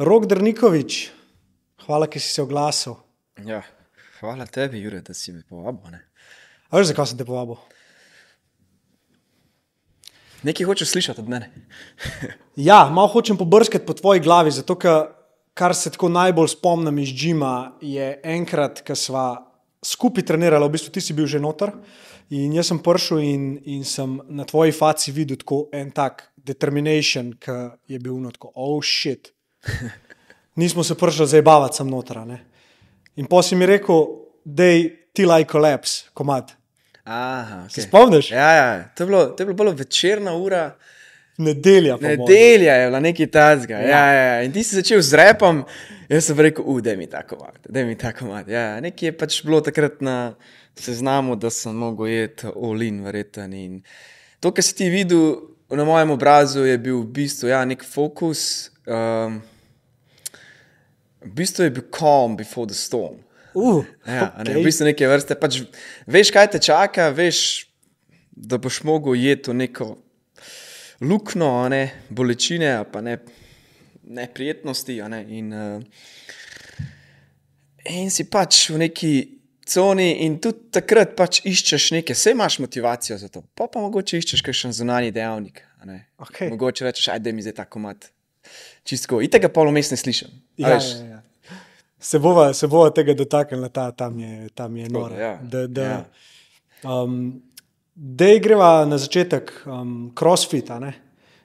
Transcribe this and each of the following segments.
Rok Drnikovič, hvala, ki si se oglasil. Ja, hvala tebi, Jure, da si me povabil. Ne? A veš, zakaj sem te povabil? Nekaj hočeš slišati od mene. Ja, malo hočem pobrskati po tvoji glavi, zato ker, kar se tako najbolj spomnim iz Džima, je enkrat, ko sva skupaj trenirala, v bistvu ti si bil že noter. In jaz sem prišel in, in sem na tvoji faci videl tako en tak determination, ki je bil notko, oh shit. Nismo se prišli zabavati sem noter. a ne. In pa si mi rekel, da je ti like collapse, komad. Aha, Se okay. spomniš? Ja, ja. To, je bilo, to je bilo bolj večerna ura. Nedelja. Nedelja je bila nekaj tazga. Ja. Ja, ja. In ti si začel z repom, jaz sem rekel, da mi tako mat, da mi tako mat. Ja, nekaj je pač bilo takrat na seznamu, da sem mogel jeti olin, verjeten. In to, kar si ti videl na mojem obrazu, je bil v bistvu ja, nek fokus. Um, v bistvu je bil calm before the storm. Uh, Ja, okay. ne, v bistvu neke vrste. Pač, veš, kaj te čaka, veš, da boš mogel jeti v neko luknjo, ne bolečine, pa ne neprijetnosti. Ne, in, uh, in si pač v neki coni, in tudi takrat pač iščeš nekaj, vse imaš motivacijo za to, pa pa mogoče iščeš kakšen zunanji dejavnik. Okej. Mogoče rečeš, ajde mi zdaj tako mat. Čistko, itega polomest ne slišim. Ja, veš. ja, ja. Se bova, se bova tega dotaknila, ta, tam je, tam je noro. ja. Da, da, Ja. um, Dej greva na začetek. Um, crossfit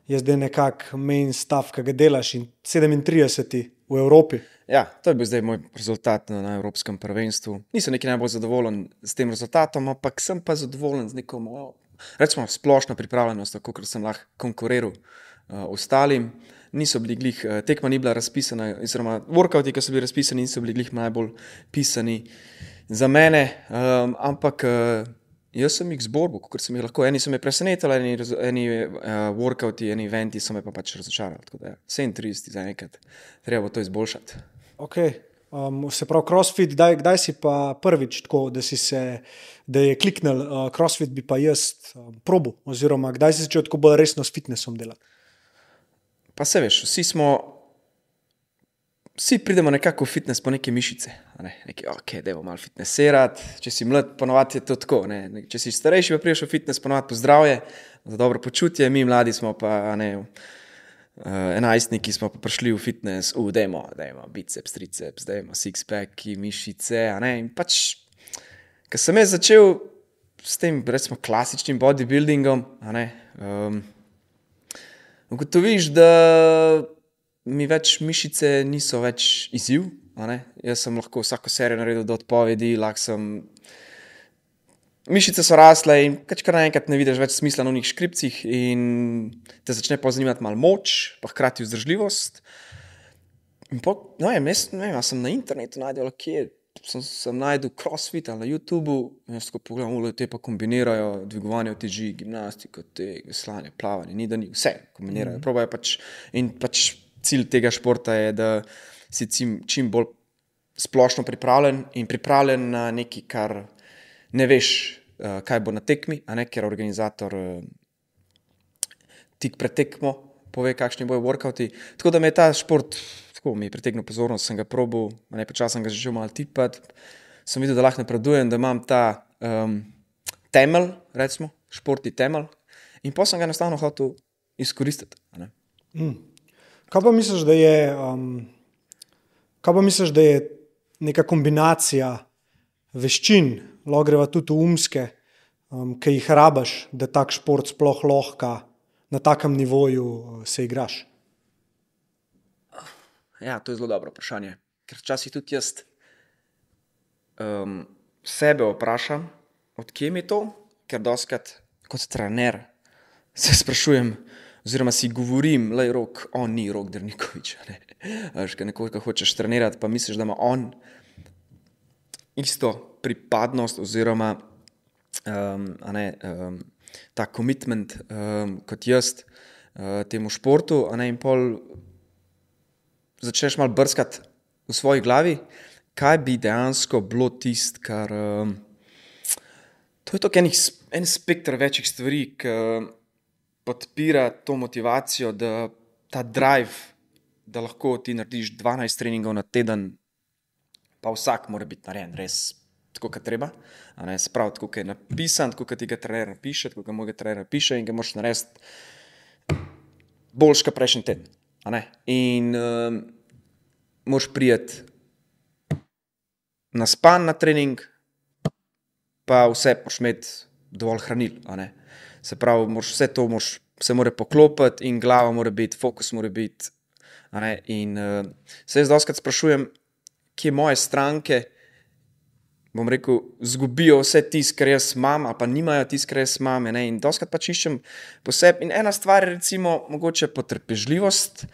je zdaj nekako main stav, ki ga delaš in 37 v Evropi. Ja, to je bil zdaj moj rezultat na, na Evropskem prvenstvu. Nisem nekaj najbolj zadovoljen s tem rezultatom, ampak sem pa zadovoljen z neko mojo, recimo, splošno pripravljenostjo, kot sem lahko konkuriral uh, ostalim. Niso bili glih, uh, tekma ni bila razpisana, oziroma workouti, ki so bili razpisani, niso bili glih najbolj pisani za mene, um, ampak uh, jaz sem jih zboril, kot sem jih lahko. Eni so me presenetili, eni, eni uh, workouti, eni eventi so me pa pač razočarali. Tako da, ja, 37 za enkrat, treba bo to izboljšati. Okay. Um, se pravi, crossfit, kdaj, kdaj si pa prvič tako, da, si se, da je kliknil, uh, crossfit bi pa jaz um, probo, oziroma kdaj si začel tako bolj resno s fitnessom delati. Pa se veš, vsi smo, vsi pridemo nekako v fitness po neke mišice. Ne? Neki, ok, da je malo fitnessirati. Če si mlad, ponovadi je to tako. Ne? Če si starejši, pa priješ v fitness, ponovadi po zdravje, za dobro počutje, mi mladi smo pa, ne. Uh, enajstniki smo pa prišli v fitness, uh, da imamo biceps, triceps, da imamo six-pack, mišice. In pač, ko sem jaz začel s tem, recimo, klasičnim bodybuildingom, ne, um, ugotoviš, da mi več mišice niso več izziv. Jaz sem lahko vsako serijo naredil do odpovedi, lahko sem. Mišice so rasle in pač kar naenkrat ne vidiš več smisla na njih škripcih, in te začne pa zanimati malo moč, pa hkrati vzdržljivost. Po, no, vem, jaz, ne vem, a sem na internetu najdel, kje sem, sem najdel crossfit ali na YouTubu. in Jaz tako pogledam, ule, te pa kombinirajo dvigovanje teži, gimnastiko, te veslanje, plavanje, ni da ni vse kombinirajo. Mm -hmm. pač, in pač cilj tega športa je, da si čim, čim bolj splošno pripravljen in pripravljen na nekaj, kar ne veš, uh, kaj bo na tekmi, a ne ker organizator uh, tik pred tekmo pove, kakšni bojo workouti. Tako da me je ta šport tako mi je pritegnil pozornost, sem ga probil, ne počasi sem ga začel malo tipati. Sem videl, da lahko napredujem, da imam ta um, temelj, recimo, športni temelj, in pa sem ga enostavno hotel izkoristiti. ne. Kaj pa misliš, da je, um, kaj pa misliš, da je neka kombinacija veščin, lahko greva tudi umske, um, ki jih rabaš, da tak šport sploh lahko na takem nivoju uh, se igraš? Ja, to je zelo dobro vprašanje. Ker včasih tudi jaz um, sebe vprašam, odkje mi je to, ker doskrat kot trener se sprašujem, oziroma si govorim, da je rok, on ni rok Drnikovič. Ne? Veš, kaj nekoga hočeš trenirati, pa misliš, da ima on isto pripadnost, oziroma um, ne, um, ta commitment um, kot jaz uh, temu športu, ne in pol začneš malo brskati v svoji glavi, kaj bi dejansko bilo tisto, kar. Um, to je tako enih, en spektr večjih stvari, ki podpira to motivacijo, da ta drive da lahko ti narediš 12 treningov na teden, pa vsak mora biti narejen res tako, kot treba. pravi, tako je napisan, tako kot ti ga trener napiše, tako kot moj trener napiše in ga moraš narediti boljš kot prejšnji teden. In um, moraš prijeti na span na trening, pa vse moraš imeti dovolj hranil. Se pravi, moraš vse to moraš, se mora poklopiti in glava mora biti, fokus mora biti. In uh, se jaz doskrat sprašujem, kje moje stranke, bom rekel, zgubijo vse tisto, kar jaz imam, ali pa nimajo tisto, kar jaz imam. Ne? In doskrat pač iščem posebej. In ena stvar je, recimo, mogoče potrpežljivost.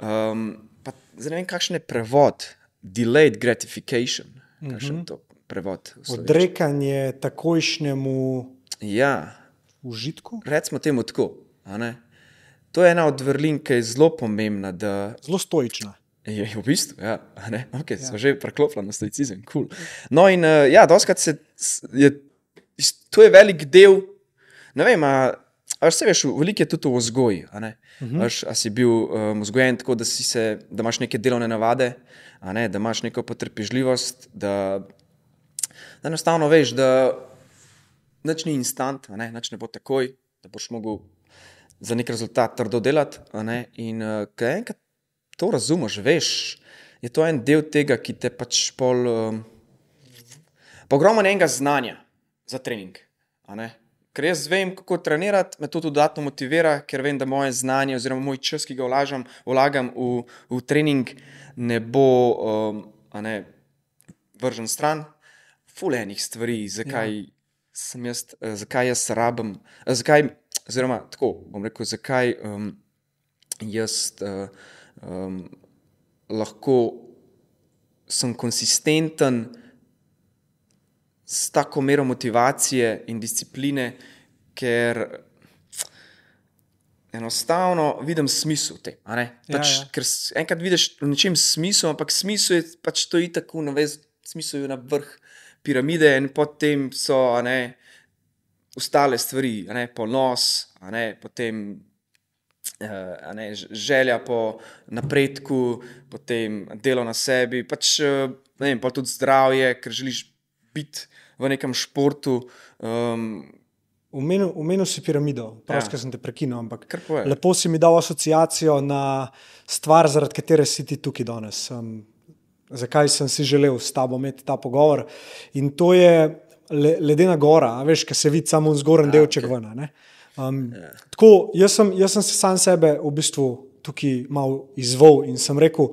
Um, pa zdaj ne vem, kakšen je prevod, delayed gratification. Kakšen je to prevod? Odrekanje takojšnjemu Ja, užitku, recimo temu tako. To je ena od vrlin, ki je zelo pomembna. Da, zelo stoična. Je, v bistvu, ja. ne, okay, ja. so že preklopili na stoicizem. Cool. No, in uh, ja, doskrat se je, to je velik del. Ne vem, a, a veš, se veš, veliko je tudi v vzgoji. A, ne? Veš, a si bil um, vzgojen tako, da, si se, da imaš neke delovne navade, ne, da imaš neko potrpežljivost, da, da enostavno veš, da nič ni instant, ne, nič ne bo takoj, da boš mogel za nek rezultat trdo delati. In uh, ko enkrat to razumeš, veš, je to en del tega, ki te pač pol. Um, pa ogromno enega znanja za trening. Ker jaz vem, kako trenirati, me to dodatno motivira, ker vem, da moje znanje oziroma moj čas, ki ga vlažam, vlagam v, v trening, ne bo um, ne, vržen stran. Fulejnih stvari, zakaj ja. sem jaz, eh, zakaj jaz rabim, eh, zakaj, oziroma tako bom rekel, zakaj um, jaz uh, um, lahko sem konsistenten s tako mero motivacije in discipline, ker enostavno vidim smisel ne. Ja, Pač, ja. Ker s- enkrat vidiš v nečem smisel, ampak smisel je pač to itak navez, smisel je na vrh piramide in potem so ne, ostale stvari, ne, ponos, ne, potem uh, ne, želja po napredku, potem delo na sebi, pač eh, ne vem, pa tudi zdravje, ker želiš biti v nekem športu. Um, Umenil umenil si piramido, prosim, Ja. sem te prekinil, ampak lepo si mi dal asociacijo na stvar, zaradi katere si ti tukaj danes. Um, zakaj sem si želel s tabo imeti ta pogovor. In to je le, ledena gora, veš, ki se vidi samo zgoren delček okay. ven. Um, yeah. Tako, jaz sem, jaz sem se sam sebe v bistvu tukaj malo izvol in sem rekel,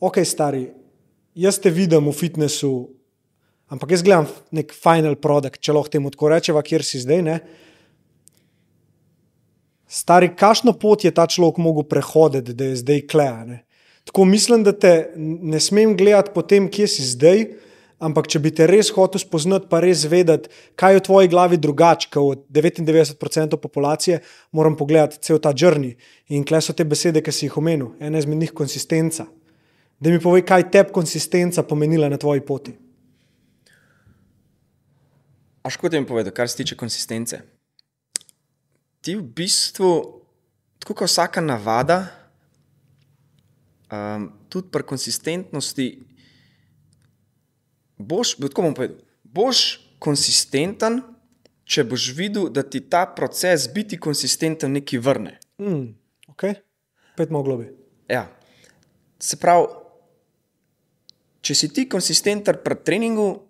ok, stari, jaz te vidim v fitnessu, ampak jaz gledam nek final produkt, če lahko temu tako rečeva, kjer si zdaj. Ne? Stari, kakšno pot je ta človek mogel prehoditi, da je zdaj klej. Tako mislim, da te ne smem gledati po tem, kje si zdaj, ampak če bi te res hotel spoznati, pa res vedeti, kaj je v tvoji glavi drugače, kot od 99% populacije, moram pogledati cel ta črni. In kle so te besede, ki si jih omenil, ena izmed njih konsistenca. Da mi povej, kaj tebi konsistenca pomenila na tvoji poti. A škoda ti mi povedal, kar se tiče konsistence. Ti v bistvu, tako kot vsaka navada, um, tudi pri konsistentnosti, boš, tako bom povedal, boš konsistenten, če boš videl, da ti ta proces biti konsistenten nekaj vrne. Mm, ok, pet moglo bi. Ja. Se pravi, če si ti konsistenten pri treningu,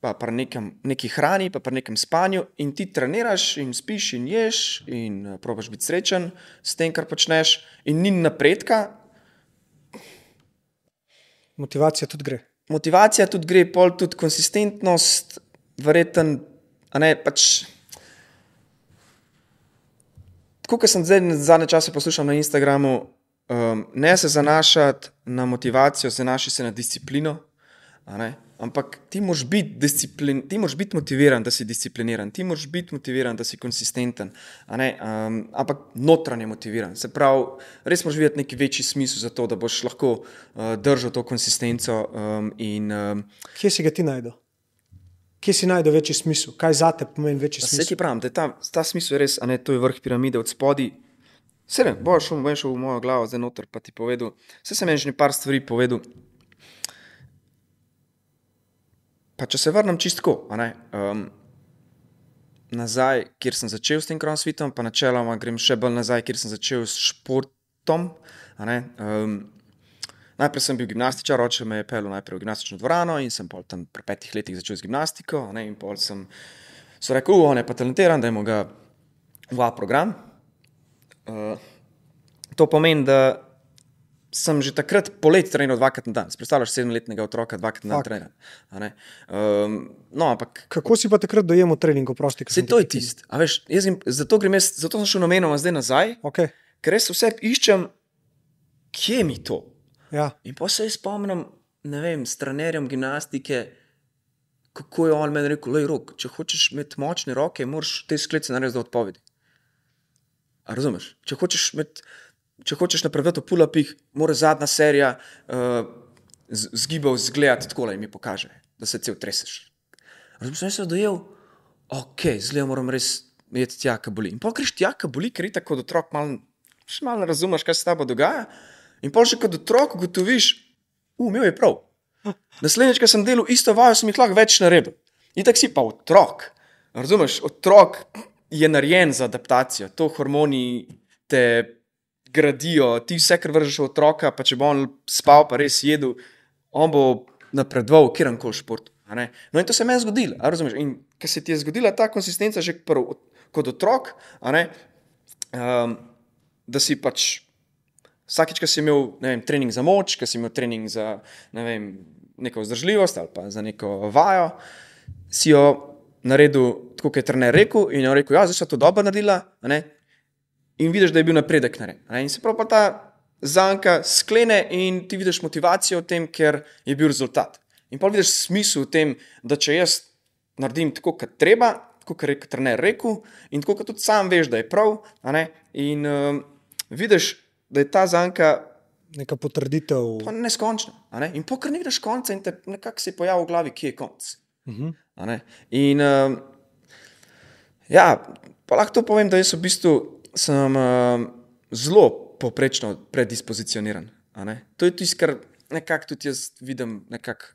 pa pri nekem, neki hrani, pa pri nekem spanju, in ti treniraš, in spiš, in ješ, in eh, probaš biti srečen s tem, kar počneš, in ni napredka, Motivacija tudi gre. motivacija tudi gre, pol tudi konsistentnost, verjeten, a ne pač. Tako kot sem zdaj zadnje čase poslušal na Instagramu, um, ne se zanašati na motivacijo, zanašati se na disciplino. Ampak ti moraš biti disciplin, ti moraš biti motiviran, da si discipliniran, ti moraš biti motiviran, da si konsistenten, um, ampak notranje motiviran. Se pravi, res moraš videti neki večji smisel za to, da boš lahko uh, držal to konsistenco. Um, in, um, Kje si ga ti najdel? Kje si najdel večji smisel? Kaj za te pomeni večji Vse smisel? ti pravim, da je ta, ta smisel je res, a ne, to je vrh piramide od spodaj. Sedem, boš šel, boš šel v mojo glavo, zdaj noter pa ti povedal. Vse sem že nekaj stvari povedal. Pa če se vrnem čistko, um, nazaj, kjer sem začel s tem crossfitom, pa načeloma grem še bolj nazaj, kjer sem začel s športom. Um, najprej sem bil gimnastičar, oče me je pel v gimnastično dvorano in sem tam pri petih letih začel z gimnastiko. Ne, in pol sem rekel, on je pa talentiran, da ima ga v A program. Uh, to pomeni, da sem že takrat polet treniral dvakrat na dan. Predstavljaš sedemletnega otroka dvakrat na dan trenira. Um, no, ampak, Kako si pa takrat dojemal trening, prosti? Se to je tisto. Zato, zato sem šel namenoma zdaj nazaj, okay. ker res vse iščem, kje mi to. Ja. In pa se spomnim, ne vem, s trenerjem gimnastike. Kako je on meni rekel, rok, če hočeš imeti močne roke, moraš te sklece narediti za odpovedi. Razumeš? Če hočeš imeti če hočeš napredovati v pulapih, mora zadnja serija uh, zgibov zgledati tako, da mi pokaže, da se cel treseš. Razumem, sem se dojel, ok, zdaj moram res imeti tja, ki boli. In pa greš tja, ki boli, ker je tako, da otrok malo mal ne razumeš, kaj se tabo dogaja. In pa še kot otrok ugotoviš, umil je prav. Naslednjič, ko sem delal isto vajo, sem jih lahko več naredil. In tako si pa otrok. Razumeš, otrok je narejen za adaptacijo, to hormoni te gradijo, ti vse, kar vržeš v otroka, pa če bo on spal, pa res jedel, on bo napredoval v kjer koli šport. No, in to se je meni zgodilo. In ker se ti je zgodila ta konsistenca že prv, kot otrok, um, da si pač vsakič, ki si imel vem, trening za moč, ki si imel trening za ne vem, neko vzdržljivost ali pa za neko vajo, si jo naredil tako, kot je trener rekel, in je rekel, ja, je to dobro naredila, in vidiš, da je bil napredek narejen. In se pravi, ta zanka sklene in ti vidiš motivacijo v tem, ker je bil rezultat. In pa vidiš smisel v tem, da če jaz naredim tako, kot treba, tako kot je trener rekel, in tako kot tudi sam veš, da je prav. In um, vidiš, da je ta zanka. Neka potrditev. Neskončna. Ne? In pokaj nekaj konca, in nekako se pojavi v glavi, kje je konc. Uh mhm. -huh. In um, ja, pa lahko to povem, da jaz v bistvu sem uh, zelo poprečno predispozicioniran. To je tisto, kar nekako tudi jaz vidim, nekako,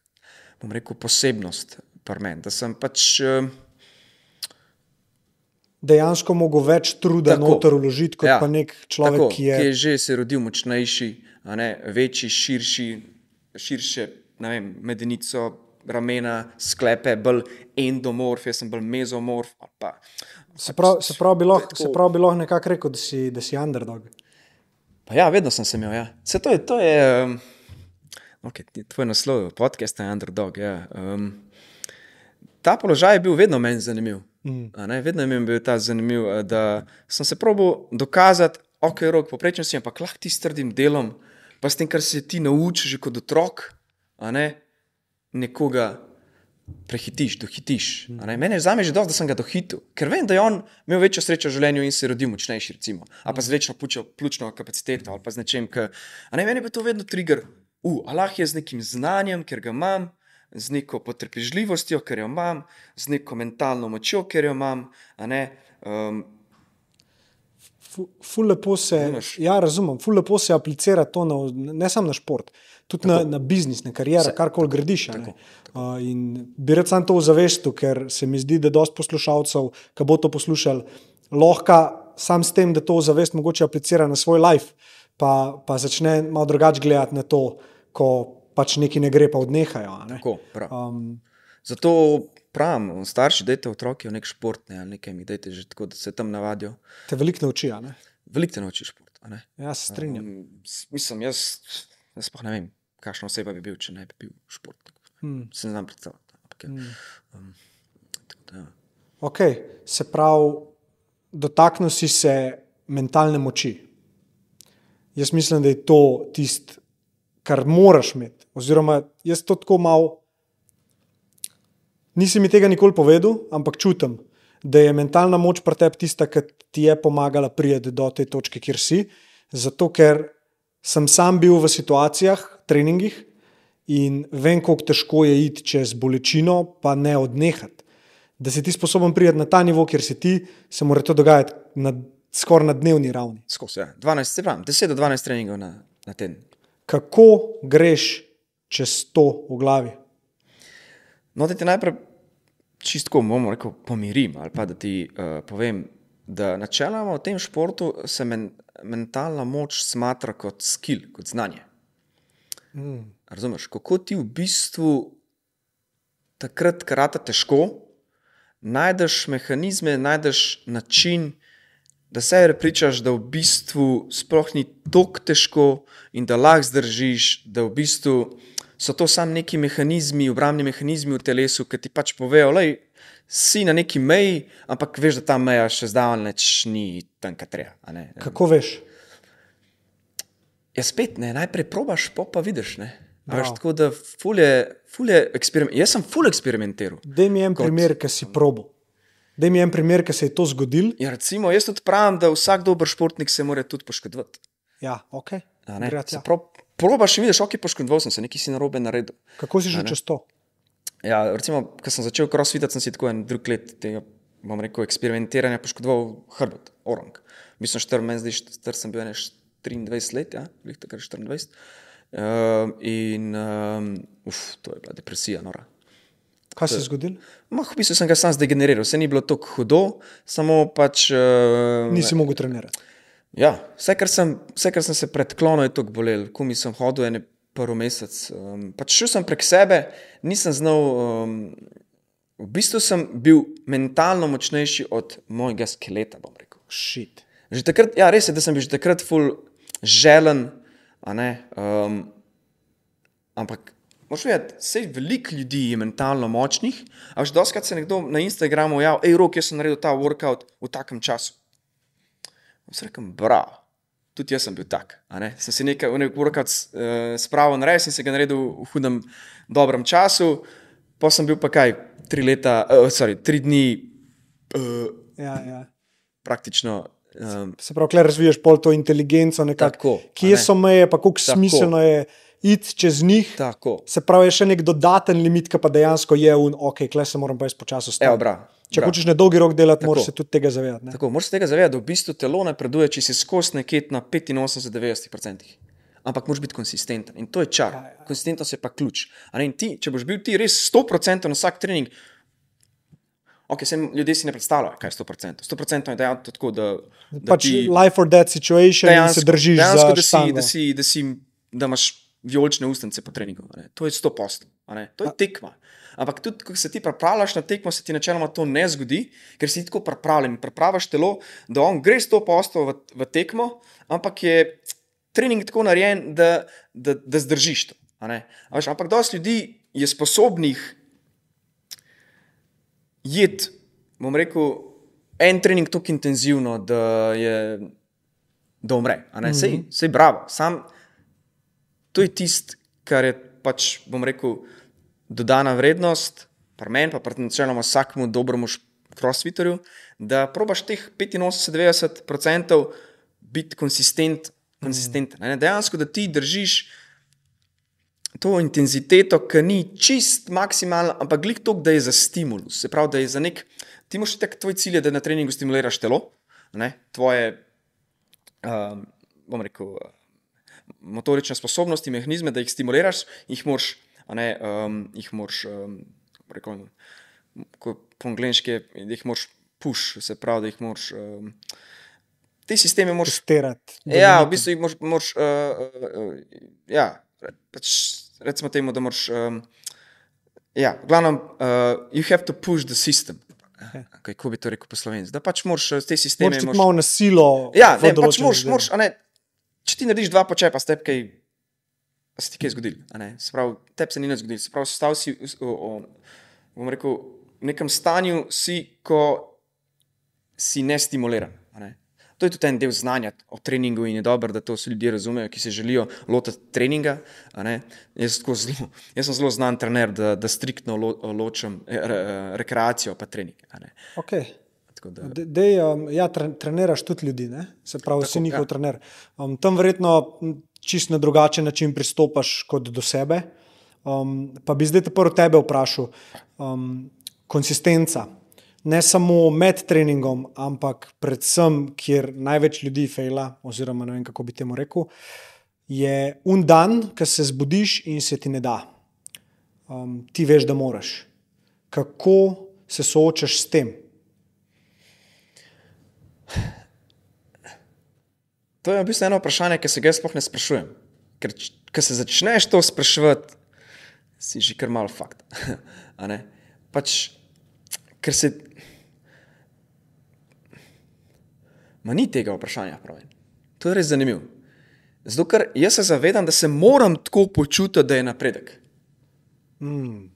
bom rekel, posebnost pri meni. Da sem pač. Uh, Dejansko mogo več truda noter vložiti, kot ja, pa nek človek, tako, ki, je... ki je že se rodil močnejši, večji, širši, širše, ne vem, medenico, ramena, sklepe, bolj endomorf, jaz sem bolj mezomorf. Pa, Se pravi, se pravi, bi lahko, bi lahko nekako rekel, da si, da si underdog. Pa ja, vedno sem se imel. Ja. Se to je, to je um, okay, tvoj naslov, podcast je underdog. Ja. Um, ta položaj je bil vedno meni zanimiv. Mm. Vedno mi je bil ta zanimiv, da sem se probil dokazati, ok, rok, poprečen si, ampak lahko ti s trdim delom, pa s tem, kar si ti naučiš že kot otrok, ne, nekoga prehitiš, dohitiš. Mene za me je že dovolj, da sem ga dohitil, ker vem, da je on imel večjo srečo v življenju in se rodil močnejši, recimo, ali pa z večno pljučno kapaciteto, ali pa z nečem, ki. Mene pa to vedno trigger. Uh, Allah je z nekim znanjem, ker ga imam, z neko potrpežljivostjo, ker jo imam, z neko mentalno močjo, ker jo imam. Um, Ful lepo se, ja, razumem, ful lepo se aplicira to na, ne samo na šport, tudi na, na biznis, na kariero, kar koli gradiš. Uh, in bi rad sam to ozavestil, ker se mi zdi, da dosta poslušalcev, ki bo to poslušal, lahko sam s tem, da to ozavest mogoče aplicira na svoj life, pa, pa začne malo drugače gledati na to, ko pač neki ne gre, pa odnehajo. Ne? Tako, um, Zato pravim, starši, dajte otroke v nek šport, ne, nekaj mi dajte že tako, da se tam navadijo. Te veliko nauči, ne? Veliko te nauči šport. Ja, se strinjam. Um, mislim, jaz, jaz pa ne vem, kakšna oseba bi bil, če ne bi bil športnik. Hmm. Se ne znam predstavljati. Okay. Hmm. Um, da, ja. Ok, se pravi, dotaknil si se mentalne moči. Jaz mislim, da je to tisto, kar moraš imeti. Oziroma, jaz to tako malo Nisi mi tega nikoli povedal, ampak čutim, da je mentalna moč pri tebi tista, ki ti je pomagala priti do te točke, kjer si. Zato, ker sem sam bil v situacijah, treningih in vem, kako težko je iti čez bolečino, pa ne odnehati. Da si ti sposoben priti na ta nivo, kjer si ti, se mora to dogajati na skoraj na dnevni ravni. Skozi, ja. 12, se pravi, 10 do 12 treningov na, na teden. Kako greš čez to v glavi? No, da ti najprej čistko, bomo rekel, pomirim ali pa da ti uh, povem, da načeloma v tem športu se men, mentalna moč smatra kot skill, kot znanje. Mm. Razumeš, kako ti v bistvu takrat, ker rata težko, najdeš mehanizme, najdeš način, da se prepričaš, da v bistvu sploh ni tako težko in da lahko zdržiš, da v bistvu so to samo neki mehanizmi, obrambni mehanizmi v telesu, ki ti pač povejo, da si na neki meji, ampak veš, da ta meja še zdaleč ni tam, kar treba. Kako veš? Ja, spet ne, najprej probaš, pa pa vidiš. Ne. Veš, tako da fulje, fulje eksperiment, jaz sem fulje eksperimentiral. Daj mi en Kot- primer, ki si probo. Daj mi en primer, ki se je to zgodil. Ja, recimo, jaz tudi pravim, da vsak dober športnik se mora tudi poškodovati. Ja, ok. a ne. Gre Se tja. prav- Probaš in vidiš, ok, poškodoval sem se, nekaj si narobe naredil. Kako si že čez to? Ja, recimo, ko sem začel crossfitati, sem si tako en drug let tega, bom rekel, eksperimentiranja poškodoval hrbet, orang. Mislim, štar, meni zdaj, star sem bil ene 23 let, ja, lih takrat 24. Um, in, um, uf, to je bila depresija, nora. Kaj se je zgodilo? Mah, v bistvu sem ga sam zdegeneriral, vse ni bilo tako hudo, samo pač. Uh, Nisi mogel trenirati. Ja, vse, kar sem, vse, kar sem se predklonil, je tako bolelo. Ko mi sem hodil en prvi mesec, um, pač šel sem prek sebe, nisem znal. Um, v bistvu sem bil mentalno močnejši od mojega skeleta, rekel. Šit. Že takrat, ja, res je, da sem bil že takrat ful želen. Um, ampak, moš vedeti, vse veliko ljudi je mentalno močnih, a že doskrat se nekdo na Instagramu javlja, hej, rok, jaz sem naredil ta workout v takem času. Vse rekem, bravo. Tudi jaz sem bil tak. Sem si nekaj, nek workout uh, spravil na res in se ga naredil v hudem, dobrem času. Pa sem bil pa kaj, tri leta, uh, sorry, tri dni uh, Ja, ja. praktično. Um, Se pravi, kle razviješ pol to inteligenco, nekako. Tako, Kje ne. so meje, pa kako Tako. smiselno je iti čez njih. tako. Se pravi, je še nek dodaten limit, ki pa dejansko je un, ok, kle se moram pa jaz počasi Evo, ustaviti. Če bra. hočeš na dolgi rok delati, Tako. moraš se tudi tega zavedati. ne. Tako, moraš se tega zavedati, da v bistvu telo napreduje, če si skozi nekje na 85-90%. Ampak moraš biti konsistenten in to je čar. Ja, ja. Konsistentnost je pa ključ. Ne, ti, če boš bil ti res 100% na vsak trening, ok, se ljudje si ne predstavljajo, kaj je 100%. 100% je dejansko tako, da, da Pač life or death situation in se držiš dejansko, za da, si, da, si, da, si, da imaš vijolične ustnice po treningu. ne. To je 100%. a ne. To je tekma. Ampak tudi, ko se ti pripravljaš na tekmo, se ti načeloma to ne zgodi, ker si ti tako pripravljen. Pripraviš telo, da on gre 100% v, v tekmo, ampak je trening tako narejen, da, da, da zdržiš to. veš, Ampak dosti ljudi je sposobnih jeti, bom rekel, en trening tako intenzivno, da je da umre. Mm -hmm. sej, sej bravo. Sam, to je tisto, kar je pač, bom rekel, dodana vrednost, pri meni, pa pri načeloma vsakmu dobremu crossfiterju, da probaš teh 85-90% biti konsistent, konsistenten. Mm -hmm. Dejansko, da ti držiš to intenziteto, ki ni čist maksimalna, ampak glih to, da je za stimulus. Se pravi, da je za nek, ti moš tako tvoj cilj, da na treningu stimuliraš telo, ne? tvoje, um, bom rekel, motorične sposobnosti, mehanizme, da jih stimuliraš, jih moraš, a ne, um, jih moraš, um, rekel, ko po angliški, da jih moraš push, se pravi, da jih moraš. Um, Te sisteme moraš Testirati. Ja, v bistvu jih moraš, moraš uh, uh, uh, ja, pač recimo temu, da moraš, um, ja, v glavnem, uh, you have to push the system. Okay, kako bi to rekel po slovenski? Da pač moraš uh, te sisteme. Moraš ti moraš- malo na silo. Ja, ne, pač moraš, moraš, ne, če ti narediš dva počepa, ste kaj, a se ti kaj zgodil. a ne. Se pravi, tebi se ni nič zgodilo. Se pravi, stal si, v- o, o, rekel, v nekem stanju, si, ko si nestimuliran. Ne. To je tudi en del znanja o treningu in je dobro, da to vsi ljudje razumejo, ki se želijo lotiti treninga. Jaz, zelo, jaz sem zelo znan trener, da, da striktno lo, ločem eh, re, rekreacijo in trening. Okay. Tako da- De, dej, um, ja, tre, treniraš tudi ljudi, ne? se pravi, si Tako, njihov ja. trener. Um, tam verjetno čist na drugačen način pristopaš kot do sebe. Um, pa bi zdaj te prvo tebe vprašal, um, konsistenca. ne samo med treningom, ampak predvsem, kjer največ ljudi fejla, oziroma ne vem, kako bi temu rekel, je un dan, ko se zbudiš in se ti ne da. Um, ti veš, da moraš. Kako se soočaš s tem? To je v bistvu eno vprašanje, ki se ga sploh ne sprašujem. Ker, ko se začneš to spraševati, si že kar malo fakt. Pač, ker se. Ma ni tega vprašanja, pravi. To je res zanimivo. Zato, ker jaz se zavedam, da se moram tako počutiti, da je napredek. Mm.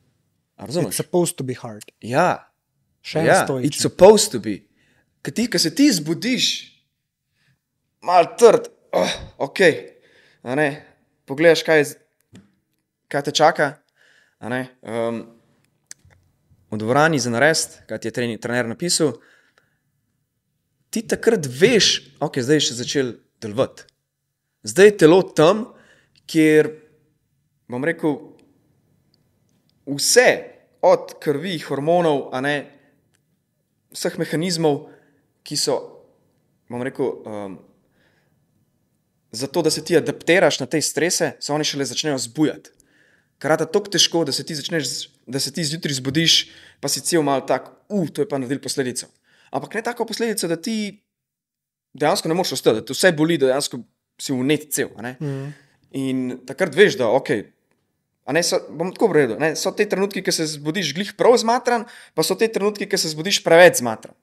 A It's supposed to be hard. Ja, Še en ja, stoičen. it's supposed to be. Ker ti, ko se ti zbudiš, malo trd, oh, ok. Pogledaš, kaj, kaj te čaka. Um, v dvorani za narest, kaj ti je trening, trener napisal, ti takrat veš, ok, zdaj je še začel delovati. Zdaj je telo tam, kjer bom rekel, vse od krvi, hormonov, a ne vseh mehanizmov, ki so, bom rekel, um, zato, da se ti adaptiraš na te strese, se oni šele začnejo zbujati. Ker je tako težko, da se ti začneš, da se ti zjutraj zbudiš, pa si cel mal tak, uf, to je pa naredil posledico. Ampak ne tako posledico, da ti dejansko ne moreš ostati, da te vse boli, da dejansko si vnet cel. Mm. In takrat veš, da ok. Ne, so, bom tako ne, So te trenutki, ki se zbudiš glih prav zmatran, pa so te trenutki, ki se zbudiš preveč zmatran.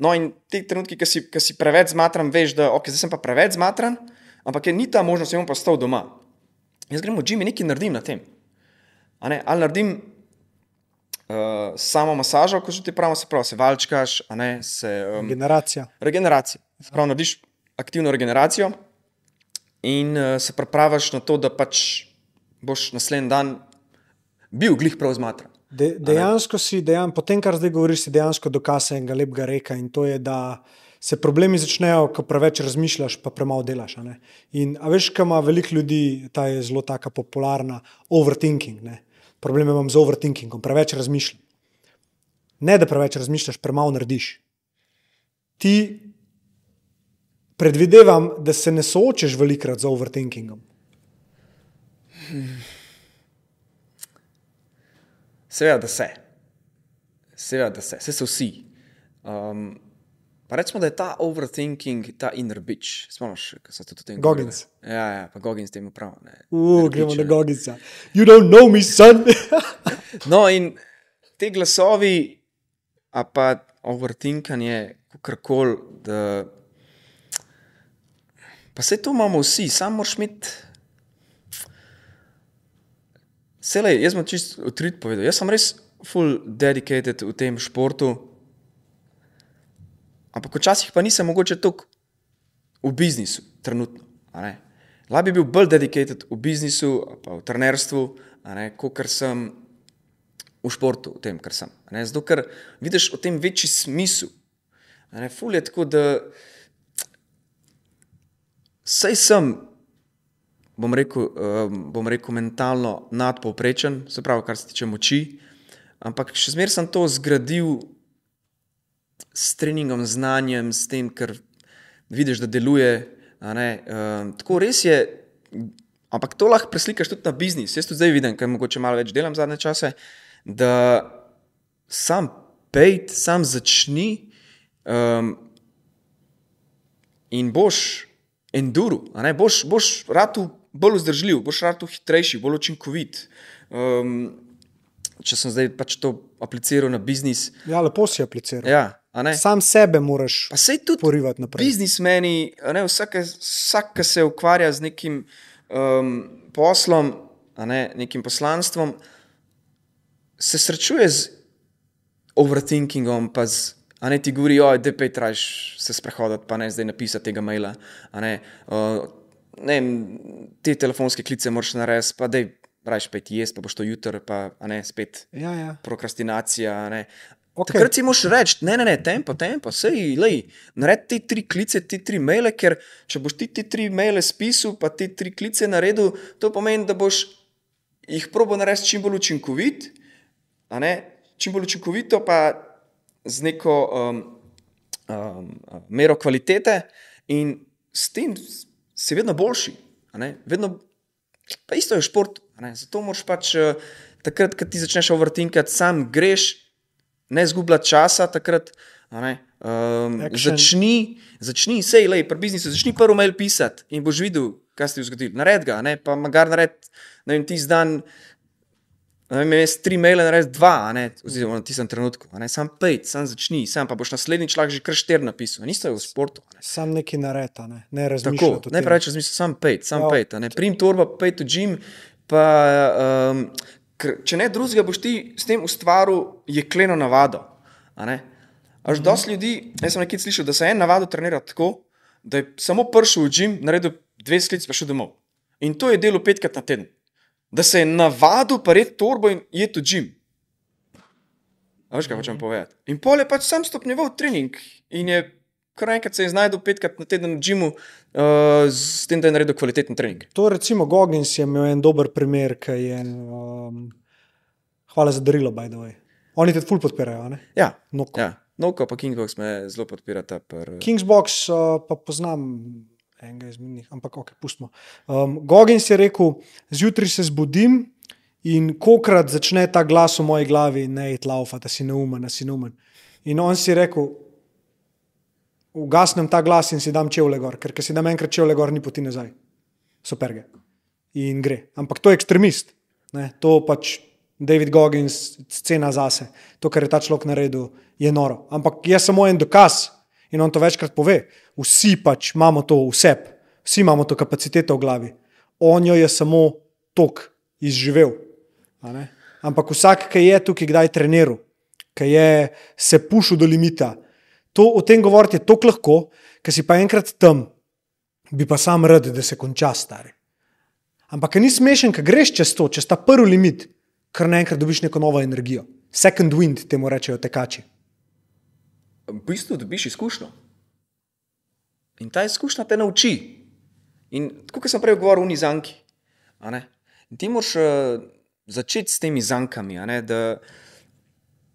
No, in te trenutki, ki si, ki si preveč zmatran, veš, da ok, zdaj sem pa preveč zmatran, ampak je ni ta možnost, bom pa stal doma. Jaz grem v in nekaj naredim na tem. Ne, ali naredim uh, samo masažo, ko že ti pravimo, se pravi, se valčkaš, ne se. Um, Generacija. regeneracija. Se pravi, narediš aktivno regeneracijo in uh, se pripraviš na to, da pač boš naslednji dan bil glih prav zmatran. De, dejansko si, dejan, po tem, kar zdaj govoriš, si dejansko dokaz enega lepega reka in to je, da se problemi začnejo, ko preveč razmišljaš, pa premalo delaš. a ne. In a veš, kam ima veliko ljudi, ta je zelo taka popularna, overthinking. Ne? Problem imam z overthinkingom, preveč razmišljam. Ne, da preveč razmišljaš, premalo narediš. Ti predvidevam, da se ne soočeš velikrat z overthinkingom. Seveda, da se. Seveda, da se. Vse so vsi. Um, pa rečemo, da je ta overthinking, ta inner bitch. Spomniš, kaj so tudi tem Goggins. govorili? Ja, ja, pa Goggins temu prav. ne. Uf, gremo na ne. Gogica. You don't know me, son. No, in te glasovi, a pa overthinkanje, kakorkoli, da. Pa vse to imamo vsi, samo moraš imeti. Sele, jaz sem čisto odkrit povedal. Jaz sem res full dedicated v tem športu, ampak včasih pa nisem mogoče toliko v biznisu, trenutno. Lahko bi bil bolj dedicated v biznisu, pa v trenerstvu, kot sem v športu, v tem, kar sem. Zato, ker vidiš v tem večji Ne? Ful je tako, da sej sem, bom rekel, um, bom rekel mentalno nadpovprečen, se pravi, kar se tiče moči, ampak še zmeraj sem to zgradil s treningom, znanjem, s tem, ker vidiš, da deluje. ne. Um, tako res je, ampak to lahko preslikaš tudi na biznis. Jaz tudi zdaj vidim, ker mogoče malo več delam zadnje čase, da sam pejt, sam začni um, in boš enduro, boš, boš ratu bolj vzdržljiv, boš ratu hitrejši, bolj učinkovit. Um, če sem zdaj pač to apliciral na biznis, Ja, lepo si apliciral. ja. Sam sebe moraš Pa sej tudi porivati naprej. biznismeni, ne, vsak, vsak, ki se ukvarja z nekim um, poslom, ne, nekim poslanstvom, se srečuje z overthinkingom, pa z, a ne ti govori, oj, da pej traš se sprehoditi, pa ne zdaj napisati tega maila. Ne, uh, ne te telefonske klice moraš narediti, pa da rajš pet jesti, pa boš to jutro, pa ne spet Ja, ja. prokrastinacija. Ne. Okej. Takrat si moš reči, ne, ne, ne, tempo, tempo, sej, lej, naredi te tri klice, te tri maile, ker če boš ti te tri maile spisal, pa te tri klice naredil, to pomeni, da boš jih probo narediti čim bolj učinkovit, a ne, čim bolj učinkovito, pa z neko um, um, mero kvalitete in s tem si vedno boljši. a ne. Vedno, pa isto je v športu. a ne. Zato moraš pač uh, takrat, ko ti začneš overtinkati, sam greš, ne zgubljati časa, takrat. Um, Action. začni, začni, sej, lej, pri biznisu, začni prvi mail pisati in boš videl, kaj se ti je zgodilo. Nared ga, ne, pa magar nared, ne vem, tisti dan, ne vem, jaz tri maile nared dva, ne, oziroma na tistem trenutku, ne, sam pet, sam začni, sam pa boš naslednji človek že kar štir napisal, niste v športu, a ne. Sam neki nareta, ne, ne Tako, razmišljati. o ne preveč razmišljati, sam pet, sam Ja. pet, a ne, prim torba, pet v gim, pa um, ker, če ne drugega, boš ti s tem ustvaril jekleno navado. Až Mhm. dosti ljudi, jaz sem nekaj slišal, da se en navado trenira tako, da je samo prišel v gim, naredil dve sklic, pa šel domov. In to je delo petkrat na teden. Da se je navadil pa red torbo in jeti v gim. A veš, kaj hočem povedati? In pol je pač sam stopnjeval trening in je kar enkrat se je znašel petkrat na teden v gimu, uh, s tem, da je naredil kvaliteten trening. To recimo Goggins je imel en dober primer, ki je. Um, hvala za darilo, by the way. Oni te ful podpirajo, ne? Ja, Noko. ja. Noko pa Kingbox me zelo podpirata. Per, Kingsbox uh, pa poznam enega izmed njih, ampak ok, pustimo. Um, Goggins je rekel, zjutraj se zbudim in kokrat začne ta glas v moji glavi, ne tlaufa, da si neumen, da si neumen. In on si rekel, ugasnem ta glas in si dam čevlje gor, ker ker si dam enkrat čevlje gor, ni poti nazaj. Super ge. In gre. Ampak to je ekstremist. Ne? To pač David Goggins, scena zase. To, kar je ta človek naredil, je noro. Ampak je samo en dokaz in on to večkrat pove. Vsi pač imamo to v sebi, vsi imamo to kapaciteto v glavi. On jo je samo tok izživel. Ampak vsak, ki je tukaj kdaj treniral, ki je se pušil do limita, to o tem govoriti je tako lahko, ker si pa enkrat tam, bi pa sam rad, da se konča stari. Ampak ni smešen, ker greš čez to, čez ta prvi limit, kar naenkrat dobiš neko novo energijo. Second wind, temu rečejo tekači. v bistvu dobiš izkušnjo. In ta izkušnja te nauči. In kot sem prej govoril ne. In ti moraš uh, začeti s temi zankami. Da,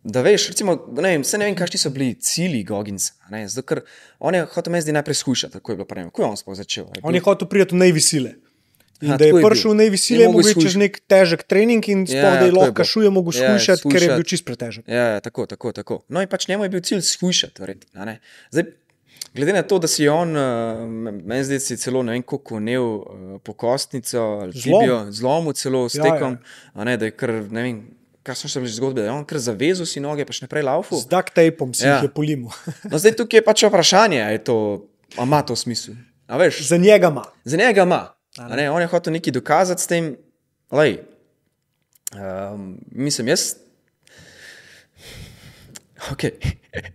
da veš, recimo, ne vem, ne vem, kakšni so bili cilji Goginsa. Zato, ker on je hotel me zdi najprej skušati, tako je bilo prej. Ko je on sploh začel? Je On bil- je hotel priti v Navy sile. In Ha, da je je prišel v bil. Navy Je sile, je mogel mogel iti čez nek težek trening in sploh, Ja, da je lahko šuje, mogel Ja, ja, skušati, ker je bil čist pretežek. Ja, ja, tako, tako, tako. No, in pač njemu je bil cilj shujšati. verjetno. Zdaj, glede na to, da si je on, uh, meni zdi, da si celo ne vem, kako vnev uh, pokostnico zlomil celo s Ja, tekom, ja. a ne, da je kar, ne vem, kaj so bile zgodbe, da je on kar zavezal si noge, pa še naprej laufu. Z duct tapom si Ja. jih je polimo. No, zdaj tukaj je pač vprašanje, a je to, a ima to smisel. Za njega ima. Za njega ima. Ne, on je hotel nekaj dokazati s tem. Lej, um, mislim, jaz. Okay.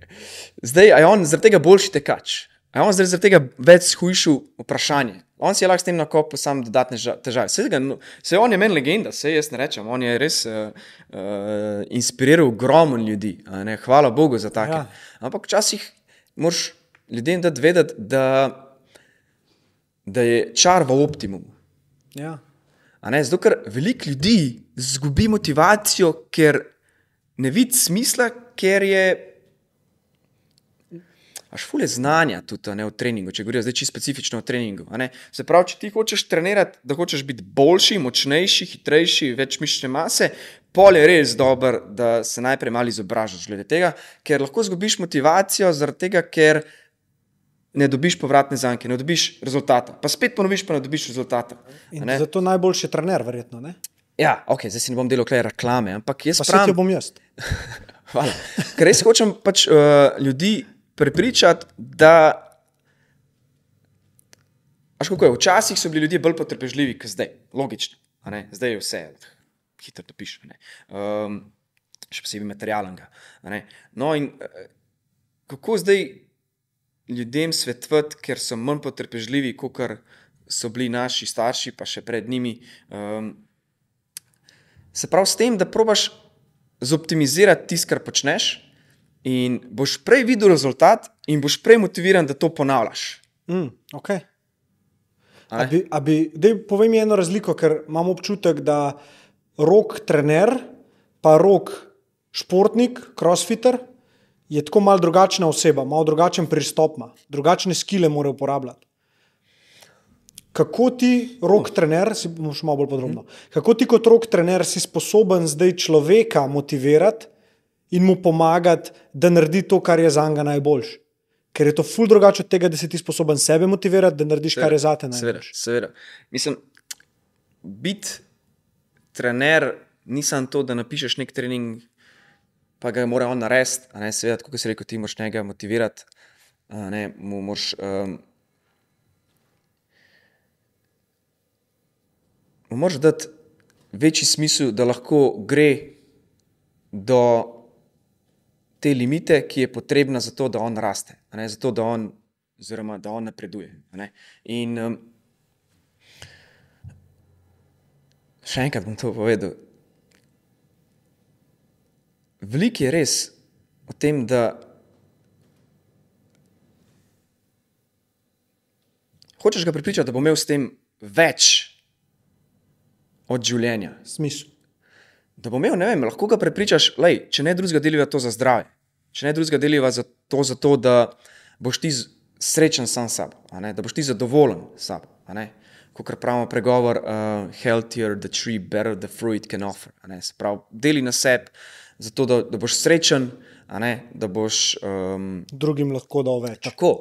Zdaj, je on zaradi tega boljši tekač? Je on zdaj zaradi tega več shujšal vprašanje? On si je lahko s tem nakopil sam dodatne ža- težave. Se, ga, no- se on je meni legenda, se jaz ne rečem. On je res uh, uh, inspiriral ogromno ljudi. hvala Bogu za take. Ja. Ampak včasih moraš ljudem dati vedeti, da, da je čar v optimumu. Ja. Zato, ker veliko ljudi izgubi motivacijo, ker ne vidi smisla, ker je. Až fule znanja tudi ne, v treningu, če govorijo zdaj čisto specifično o treningu. Se pravi, če ti hočeš trenirati, da hočeš biti boljši, močnejši, hitrejši, več mišične mase, pol je res dober, da se najprej malo izobražaš glede tega, ker lahko izgubiš motivacijo zaradi tega, ker ne dobiš povratne zanke, ne dobiš rezultata. Pa spet ponoviš, pa ne dobiš rezultata. ne. zato najboljši trener, verjetno. Ne? Ja, ok, zdaj si ne bom delal kaj reklame, ampak jaz Pa se ti jo pravim, bom jaz. hvala. Ker res hočem pač uh, ljudi prepričati, da. Až kako je, včasih so bili ljudje bolj potrpežljivi, kot zdaj, logično. Zdaj je vse hitro dopiš. Um, še posebej materialnega. No, in eh, kako zdaj ljudem svetovati, ker so manj potrpežljivi, kot so bili naši starši, pa še pred njimi. Um, se pravi, s tem, da probaš zoptimizirati tisto, kar počneš, in boš prej videl rezultat, in boš prej motiviran, da to ponavljaš. Mm, okay. A bi, a bi, dej, povej mi eno razliko, ker imam občutek, da rok trener, pa rok športnik, crossfitter, je tako malo drugačna oseba, malo drugačen pristop, ima, drugačne skile mora uporabljati. Kako ti, rok trener, si bomo še malo bolj podrobno, kako ti kot rok trener si sposoben zdaj človeka motivirati in mu pomagati, da naredi to, kar je za njega najboljše? Ker je to ful drugače od tega, da si ti sposoben sebe motivirati, da narediš, kar je za te Seveda, najboljše. seveda. Mislim, biti trener ni samo to, da napišeš nek trening, pa ga mora on narediti. Seveda, kot si rekel, ti moraš njega motivirati, ne, mu moraš. Um, moraš dati večji smisel, da lahko gre do te limite, ki je potrebna za to, da on raste, ne, zato, da on, oziroma da on napreduje. ne. In um, še enkrat bom to povedal. Veliko je res o tem, da hočeš ga pripričati, da bo imel s tem več od življenja. Smisel. Da bo imel, ne vem, lahko ga prepričaš, lej, če ne drugega deliva to za zdravje, če ne drugega deliva za to, za to da boš ti srečen sam s sabo, da boš ti zadovoljen s sabo. Kot pravimo pregovor, uh, healthier the tree, better the fruit can offer. Se pravi, deli na sebi, zato da, da boš srečen, da boš um, Drugim lahko dal več. Tako.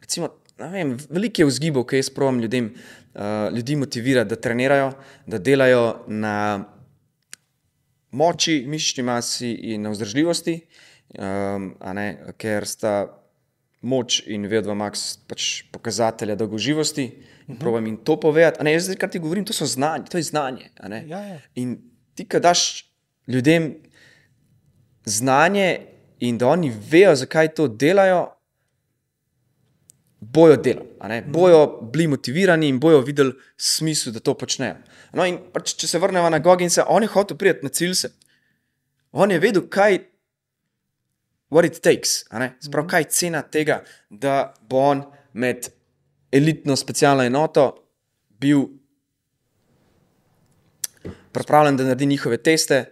Recimo, vem, veliko je vzgibov, ki jaz pravim ljudem, uh, ljudi motivirati, da trenirajo, da delajo na moči, mišični masi in na vzdržljivosti, um, ne, ker sta moč in VO2 max pač pokazatelja dolgoživosti. In probujem jim to povedati. Ne, jaz, zdaj, kar ti govorim, to znanje, to je znanje. Ja, ja. In ti, ki daš ljudem znanje in da oni vejo, zakaj to delajo, bojo delali, ne? bojo bili motivirani in bojo videli smisel, da to počnejo. No, in pač, če se vrnemo na Goginsa, on je hotel priti na cilj se. On je vedel, kaj what it takes? Sprav, kaj je cena tega, da bo on med elitno specialno enoto bil pripravljen, da naredi njihove teste.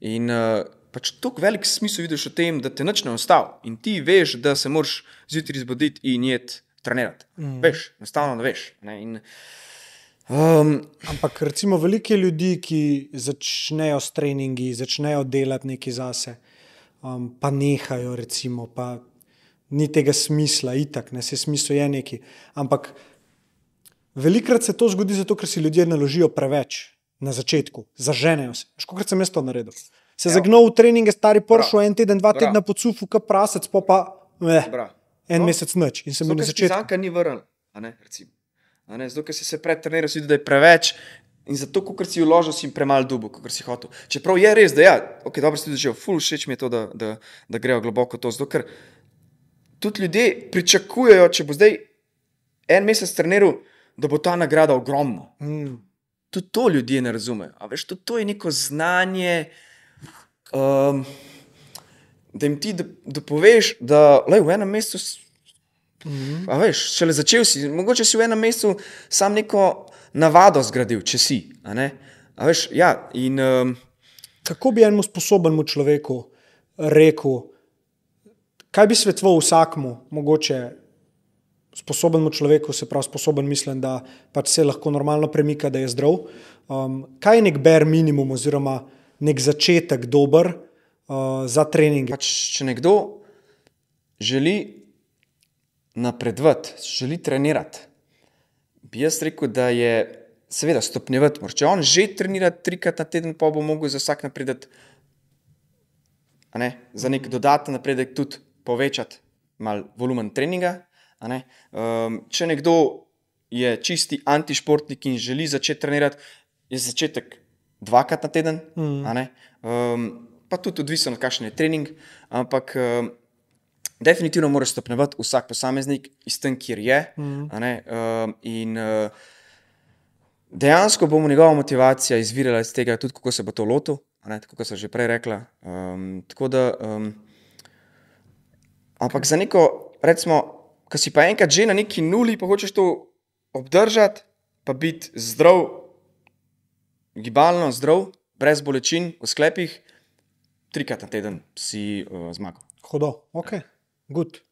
In uh, pač tako velik smisel vidiš v tem, da te nič ne ostava in ti veš, da se moraš zjutraj zbuditi in jet trenirati. Mm. Veš, enostavno veš. Ne? In, um, Ampak recimo veliko je ljudi, ki začnejo s treningi, začnejo delati nekaj zase, um, pa nehajo, recimo, pa ni tega smisla, itak, ne se smisel je neki. Ampak velikrat se to zgodi zato, ker si ljudje naložijo preveč na začetku, zaženejo se. Škokrat sem jaz to naredil. Se zagnal v treninge, stari pršel en teden, dva tedna po cufu, kot prasec, pa pa eh, Bra. en No. mesec noč. In sem bil na začetku. zanka ni vrnil, a ne, recimo. A ne, zato, ker si se predtreniral, si videl, da je preveč. In zato, ker si vložil, si jim premalo dubo, kot si hotel. Čeprav je res, da ja, ok, dobro si začel, ful všeč mi je to, da, da, da grejo globoko to. Zato, ker tudi ljudje pričakujejo, če bo zdaj en mesec treniral, da bo ta nagrada ogromna. Mm. Tudi to ljudje ne razumejo. A veš, tudi to je neko znanje, um, da jim ti do- dopoveš, da lej, v enem mesecu. s- A veš, šele začel si, mogoče si v enem mesecu sam neko navado zgradil, če si. A ne? A veš, ja, in um, Kako bi enemu sposobnemu človeku rekel, kaj bi svetoval vsakmu, mogoče sposobnemu človeku, se pravi, sposoben mislim, da pač se lahko normalno premika, da je zdrav. Um, kaj je nek bare minimum, oziroma nek začetek dober uh, za trening? pač, če nekdo želi napredovati, želi trenirati, bi jaz rekel, da je seveda stopnjevati. Moraš. Če on že trenira trikrat na teden, pa bo mogel za vsak napredek, ne, za nek dodaten napredek tudi povečati mal volumen treninga. ne. Um, če nekdo je čisti antišportnik in želi začeti trenirati, je začetek dvakrat na teden. ne. Um, pa tudi odvisno, kakšen je trening, ampak um, definitivno mora stopnjevati vsak posameznik iz tem, kjer je. ne, Um, in uh, dejansko bo mu njegova motivacija izvirala iz tega, tudi kako se bo to lotil, ne, tako kot sem že prej rekla. Um, tako da, um, ampak za neko, recimo, ki si pa enkrat že na neki nuli, pa hočeš to obdržati, pa biti zdrav, gibalno zdrav, brez bolečin v sklepih, trikrat na teden si uh, zmagal. Hodo, ok, good.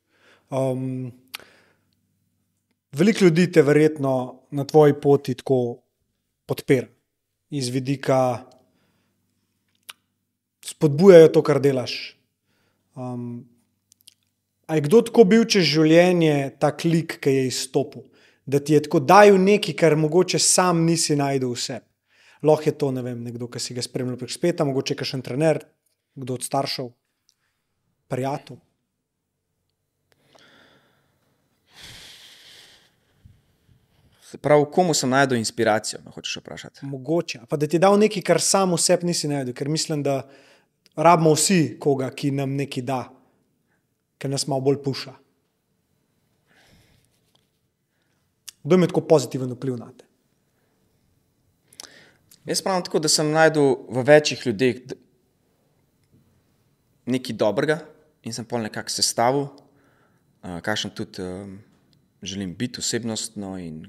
Um, veliko ljudi te verjetno na tvoji poti tako podpira, iz vidika spodbujajo to, kar delaš. Um, a je kdo tako bil čez življenje, ta klik, ki je izstopil, da ti je tako dajal nekaj, kar mogoče sam nisi najdel vse. Lahko je to ne vem, nekdo, ki si ga spremljal prek spleta, mogoče kakšen trener, kdo od staršev, prijatelj. Se pravi, komu sem najdel inspiracijo, me hočeš vprašati. Mogoče. Pa da ti dal nekaj, kar sam v sebi nisi najdel, ker mislim, da rabimo vsi koga, ki nam nekaj da, ki nas malo bolj puša. Kdo ima tako pozitiven vpliv na te? Jaz pravim tako, da sem najdel v večjih ljudeh nekaj dobrega in sem pol nekako sestavil, uh, kakšen tudi um, želim biti osebnostno in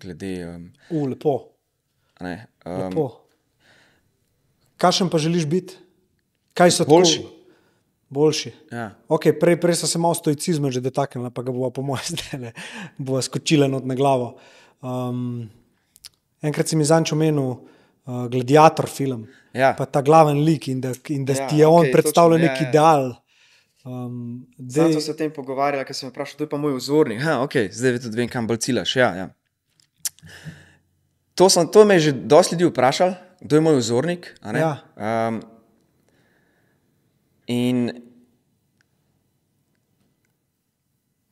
glede. Um, U, lepo. ne, um, lepo. Kakšen pa želiš biti? Kaj so Boljši. Tako? Boljši. ja. Okay, prej, prej so se malo stoicizma že dotaknili, pa ga bomo, po mojem, zdaj bo skočila not na glavo. Um, enkrat si mi zanč omenil uh, Gladiator film, Ja. pa ta glaven lik in da, in da Ja, ti je on okay, predstavljal točno, nek ja, ja. ideal. Um, Zdaj dej, smo se o tem pogovarjali, ker sem vprašal, kdo je pa moj vzornik. Ha, okay, zdaj tudi vem, kam bolj ciljaš. Ja, ja. To, sem, to me je že dosti ljudi vprašal, kdo je moj vzornik. Ja. Um, in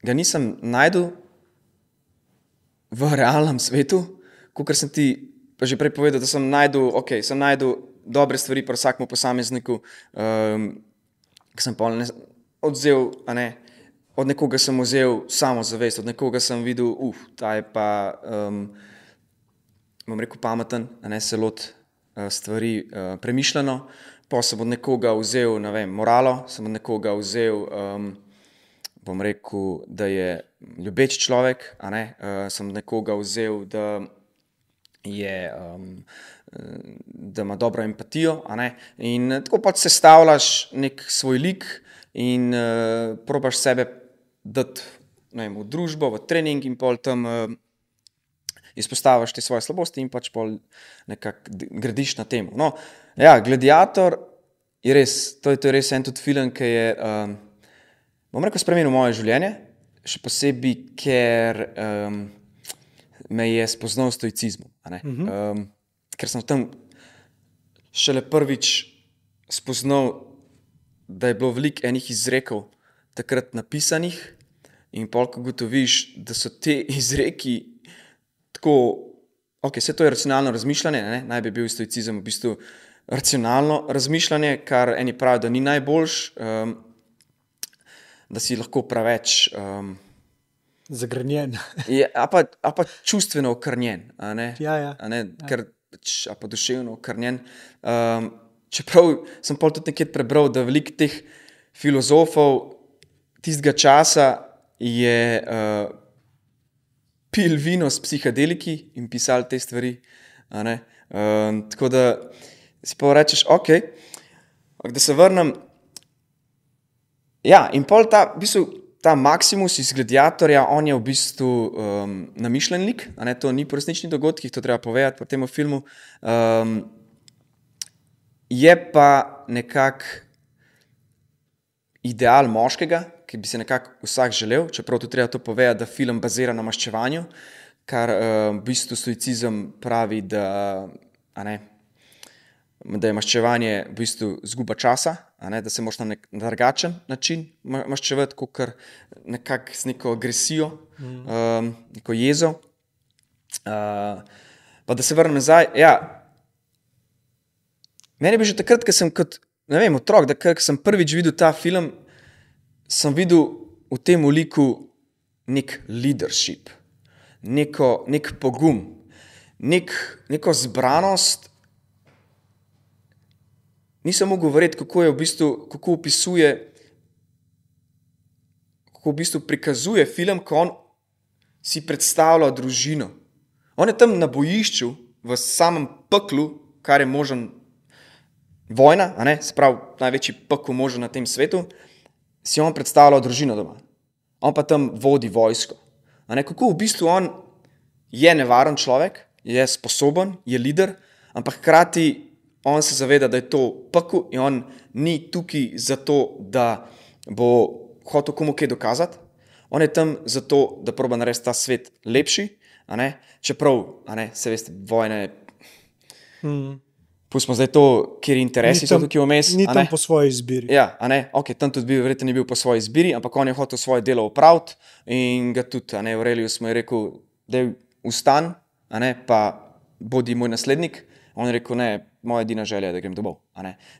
ga nisem najdel v realnem svetu, kot sem ti že prej povedal, da sem najdel, okay, sem najdel dobre stvari pri vsakem posamezniku, um, ki sem pa odzel, ne, od nekoga sem vzel samozavest, od nekoga sem videl, uf, ta je pa, um, bom rekel, pameten, ne se lot uh, stvari uh, premišljeno, pa sem od nekoga vzel, ne vem, moralo, sem od nekoga vzel, um, bom rekel, da je ljubeč človek, a ne, uh, sem od nekoga vzel, da je, um, da ima dobro empatijo. In eh, tako pač sestavljaš nek svoj lik in uh, probaš sebe dati vem, v družbo, v trening in pol tam uh, izpostaviš te svoje slabosti in pač pol nekako gradiš na tem. No, ja, gladiator je res, to je, to je res en tudi film, ki je, um, bom rekel, spremenil moje življenje, še posebej, ker um, me je spoznal stoicizmu. a ne. Um, ker sem tam šele prvič spoznal, da je bilo veliko enih izrekov takrat napisanih, in pol, ko gotoviš, da so te izreki tako, ok, vse to je racionalno razmišljanje, ne? naj bi bil stoicizem v bistvu racionalno razmišljanje, kar eni pravijo, da ni najboljš, um, da si lahko preveč. Um, Zagrnjen. Je, a, pa, a pa čustveno okrnjen? Ja, ja. A ne? Ker, pač, a pa duševno okrnjen. Um, čeprav sem pol tudi nekje prebral, da veliko teh filozofov tistega časa je uh, pil vino s psihadeliki in pisal te stvari. Um, tako da si pa rečeš, ok, da se vrnem. Ja, in pol ta, v bistvu, ta Maximus iz Gladiatorja, on je v bistvu um, namišljen lik, ne to ni po resničnih dogodkih, to treba povedati pri tem filmu. Um, je pa nekako ideal moškega, ki bi se nekako vsak želel, čeprav tu treba to povedati, da film bazira na maščevanju, kar uh, v bistvu stoicizem pravi, da, ne, da je maščevanje v bistvu zguba časa, ne, da se moraš na nek na drugačen način ma- maščevati, kot kar nekako z neko agresijo, mm. um, neko jezo. Uh, pa da se vrnem nazaj. Ja, Meni je že takrat, ko sem kot vem, otrok, da sem prvič videl ta film, sem videl v tem liku nek leadership, neko, nek pogum, nek, neko zbranost. Nisem mogel verjeti, kako je v bistvu, kako opisuje, kako v bistvu prikazuje film, ko on si predstavlja družino. On je tam na bojišču, v samem peklu, kar je možen vojna, se pravi, največji pekel možen na tem svetu. si on predstavljal družino doma, on pa tam vodi vojsko. Kako v bistvu on je nevaren človek, je sposoben, je voditelj, ampak hkrati on se zaveda, da je to pekel in on ni tukaj zato, da bo hotel komu kaj dokazati. On je tam zato, da proba narediti ta svet lepši. Čeprav, ne, se veste, vojna je. Mm. Pustimo zdaj to, kjer interesi Ni so tam- tukaj vmes. Ni tam po svoji izbiri. Ja, ne, ok, tam tudi bil, verjetno ni bil po svoji izbiri, ampak on je hotel svoje delo opraviti in ga tudi, ne, Aurelius mu je rekel, da je ustan, a ne, pa bodi moj naslednik. On je rekel, ne, moja edina želja je, da grem domov.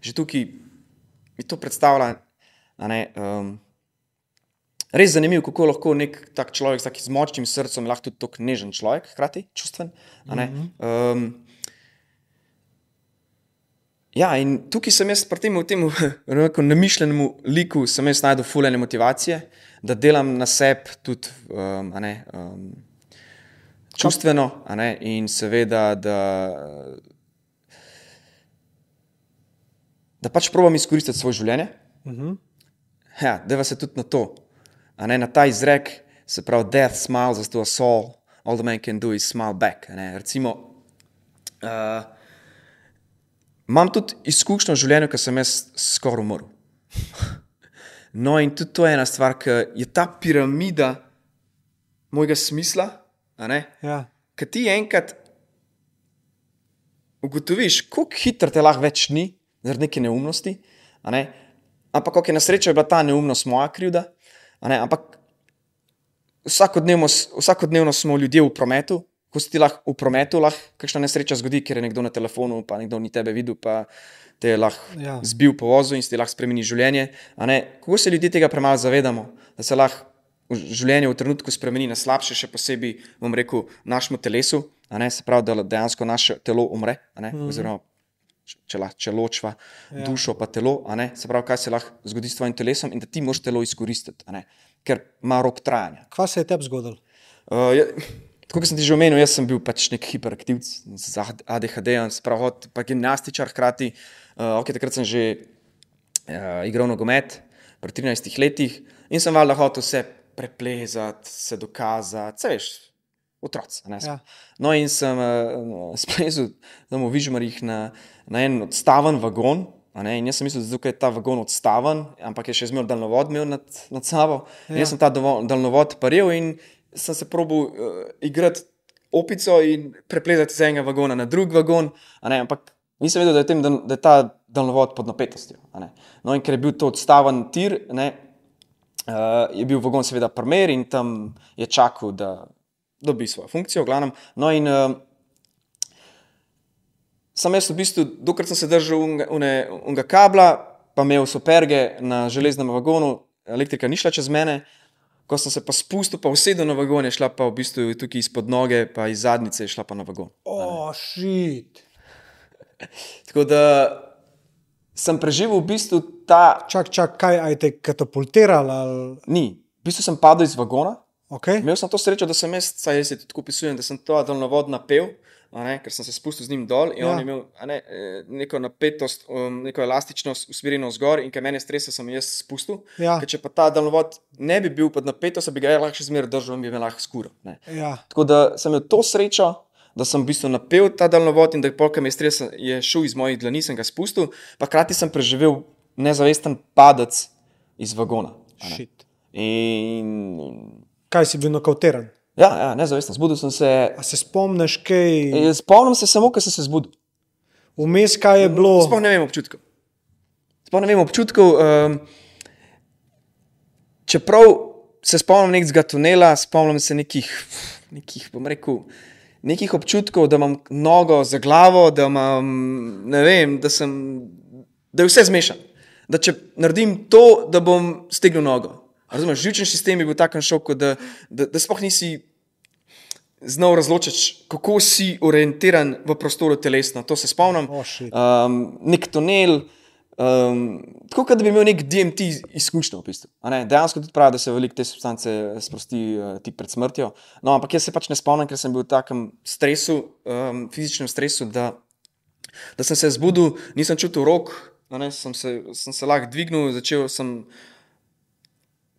Že tukaj mi to predstavlja, ne, um, res zanimivo, kako lahko nek tak človek s takim močnim srcem lahko tudi tako nežen človek, hkrati čustven. a ne. Um, Ja, in tukaj sem jaz pri tem, tem rekel, namišljenem liku, sem jaz najdel fulene motivacije, da delam na sebi tudi um, ne, um, čustveno, ne, in seveda, da, da pač probujem izkoristiti svoje življenje. Ja, da se tudi na to, a ne na ta izrek, se pravi, death smiles us to us all, all the man can do is smile back. recimo, uh, Imam tudi izkušnjo v življenju, ki sem jaz skoraj umrl. No, in tudi to je ena stvar, ki je ta piramida mojega smisla. Ja. Ker ti enkrat ugotoviš, kako hitro te lahko več ni, zaradi neke neumnosti. Ne? Ampak, je na srečo, je bila ta neumnost moja krivda. ne, Ampak vsakodnevno, vsakodnevno smo ljudje v prometu, ko si ti lahko v prometu, lahko kakšna nesreča zgodi, ker je nekdo na telefonu, pa nekdo ni tebe videl, pa te je lahko Ja. zbil po vozu in si ti lahko spremeni življenje. Kako se ljudje tega premalo zavedamo, da se lahko življenje v trenutku spremeni na slabše, še posebej, bom rekel, našemu telesu, se pravi, da dejansko naše telo umre, mm. oziroma če- lah, če ločva ja. dušo pa telo, se pravi, kaj se lahko zgodi s tvojim telesom in da ti moraš telo izkoristiti, ker ima rok trajanja. Kaj se je tebi zgodilo? Uh, ja, tako kot sem ti že omenil, jaz sem bil pač nek hiperaktivc z ADHD-jem, spravo pa gimnastičar hkrati. Uh, okay, takrat sem že uh, igral nogomet, pri 13 letih in sem valjda hotel vse preplezati, se dokazati, vse veš, otroci. Ja. No, in sem uh, splezil tam v Vižmarjih na, na en odstaven vagon. in jaz sem mislil, da je ta vagon odstaven, ampak je še zmeraj daljnovod imel nad, nad sabo. Ja. Jaz sem ta daljnovod paril in sem se probil uh, igrati opico in preplezati z enega vagona na drug vagon. ampak nisem vedel, da je, tem, da, da je ta daljnovod pod napetostjo. No, in ker je bil to odstaven tir, ne, uh, je bil vagon seveda primer in tam je čakal, da dobi svojo funkcijo, v glavnem. No, in uh, sem jaz v bistvu, dokler sem se držal unga, une, unga kabla, pa imel superge na železnem vagonu, elektrika ni šla čez mene. Ko sem se pa spustil, pa usedel na vagon, je šla pa v bistvu tukaj izpod noge, pa iz zadnjice je šla pa na vagon. O, šit. Tako da sem preživel v bistvu ta, Čak, čak, kaj aj te katapultirali? Ali... ni, v bistvu sem padel iz vagona, Okay. Imel sem to srečo, da sem jaz, saj jaz tudi opisujem, da sem to daljnovod napel, ne, ker sem se spustil z njim dol in Ja. on je imel ne, eh, neko napetost, um, neko elastičnost usmerjeno zgor in ker mene stresa, sem jaz spustil. Ja. Ker če pa ta daljnovod ne bi bil pod napetostjo, bi ga lahko še zmeraj držal in bi me lahko skuro. Ne. Ja. Tako da sem imel to srečo, da sem v bistvu napel ta daljnovod in da polka me je stres je šel iz mojih dlani, sem ga spustil, pa hkrati sem preživel nezavesten padec iz vagona. In Kaj si bil nokautiran? Ja, ja nezavesten. Zbudil sem se. A se spomniš, kaj Eh, Spomnim se samo, ko sem se zbudil. vmes, kaj je bilo? Sploh ne vem občutkov. Sploh ne vem občutkov. Um, čeprav se spomnim nekega tunela, spomnim se nekih, nekih, bom rekel, nekih občutkov, da imam nogo za glavo, da, imam, vem, da, sem, da je vse zmešan. Da če naredim to, da bom stegnil nogo. Razumeš, živčni sistem je bil takem šoku, da, da, da sploh nisi znal razločiti, kako si orientiran v prostoru telesno. To se spomnim. O, shit. um, nek tunel. Um, tako da bi imel nek DMT izkušnjo, v bistvu. Dejansko tudi pravi, da se veliko te substance sprosti uh, tik pred smrtjo. No, ampak jaz se pač ne spomnim, ker sem bil v takem stresu, um, fizičnem stresu, da, da sem se zbudil, nisem čutil rok, ne, sem se, sem se lahko dvignil, začel sem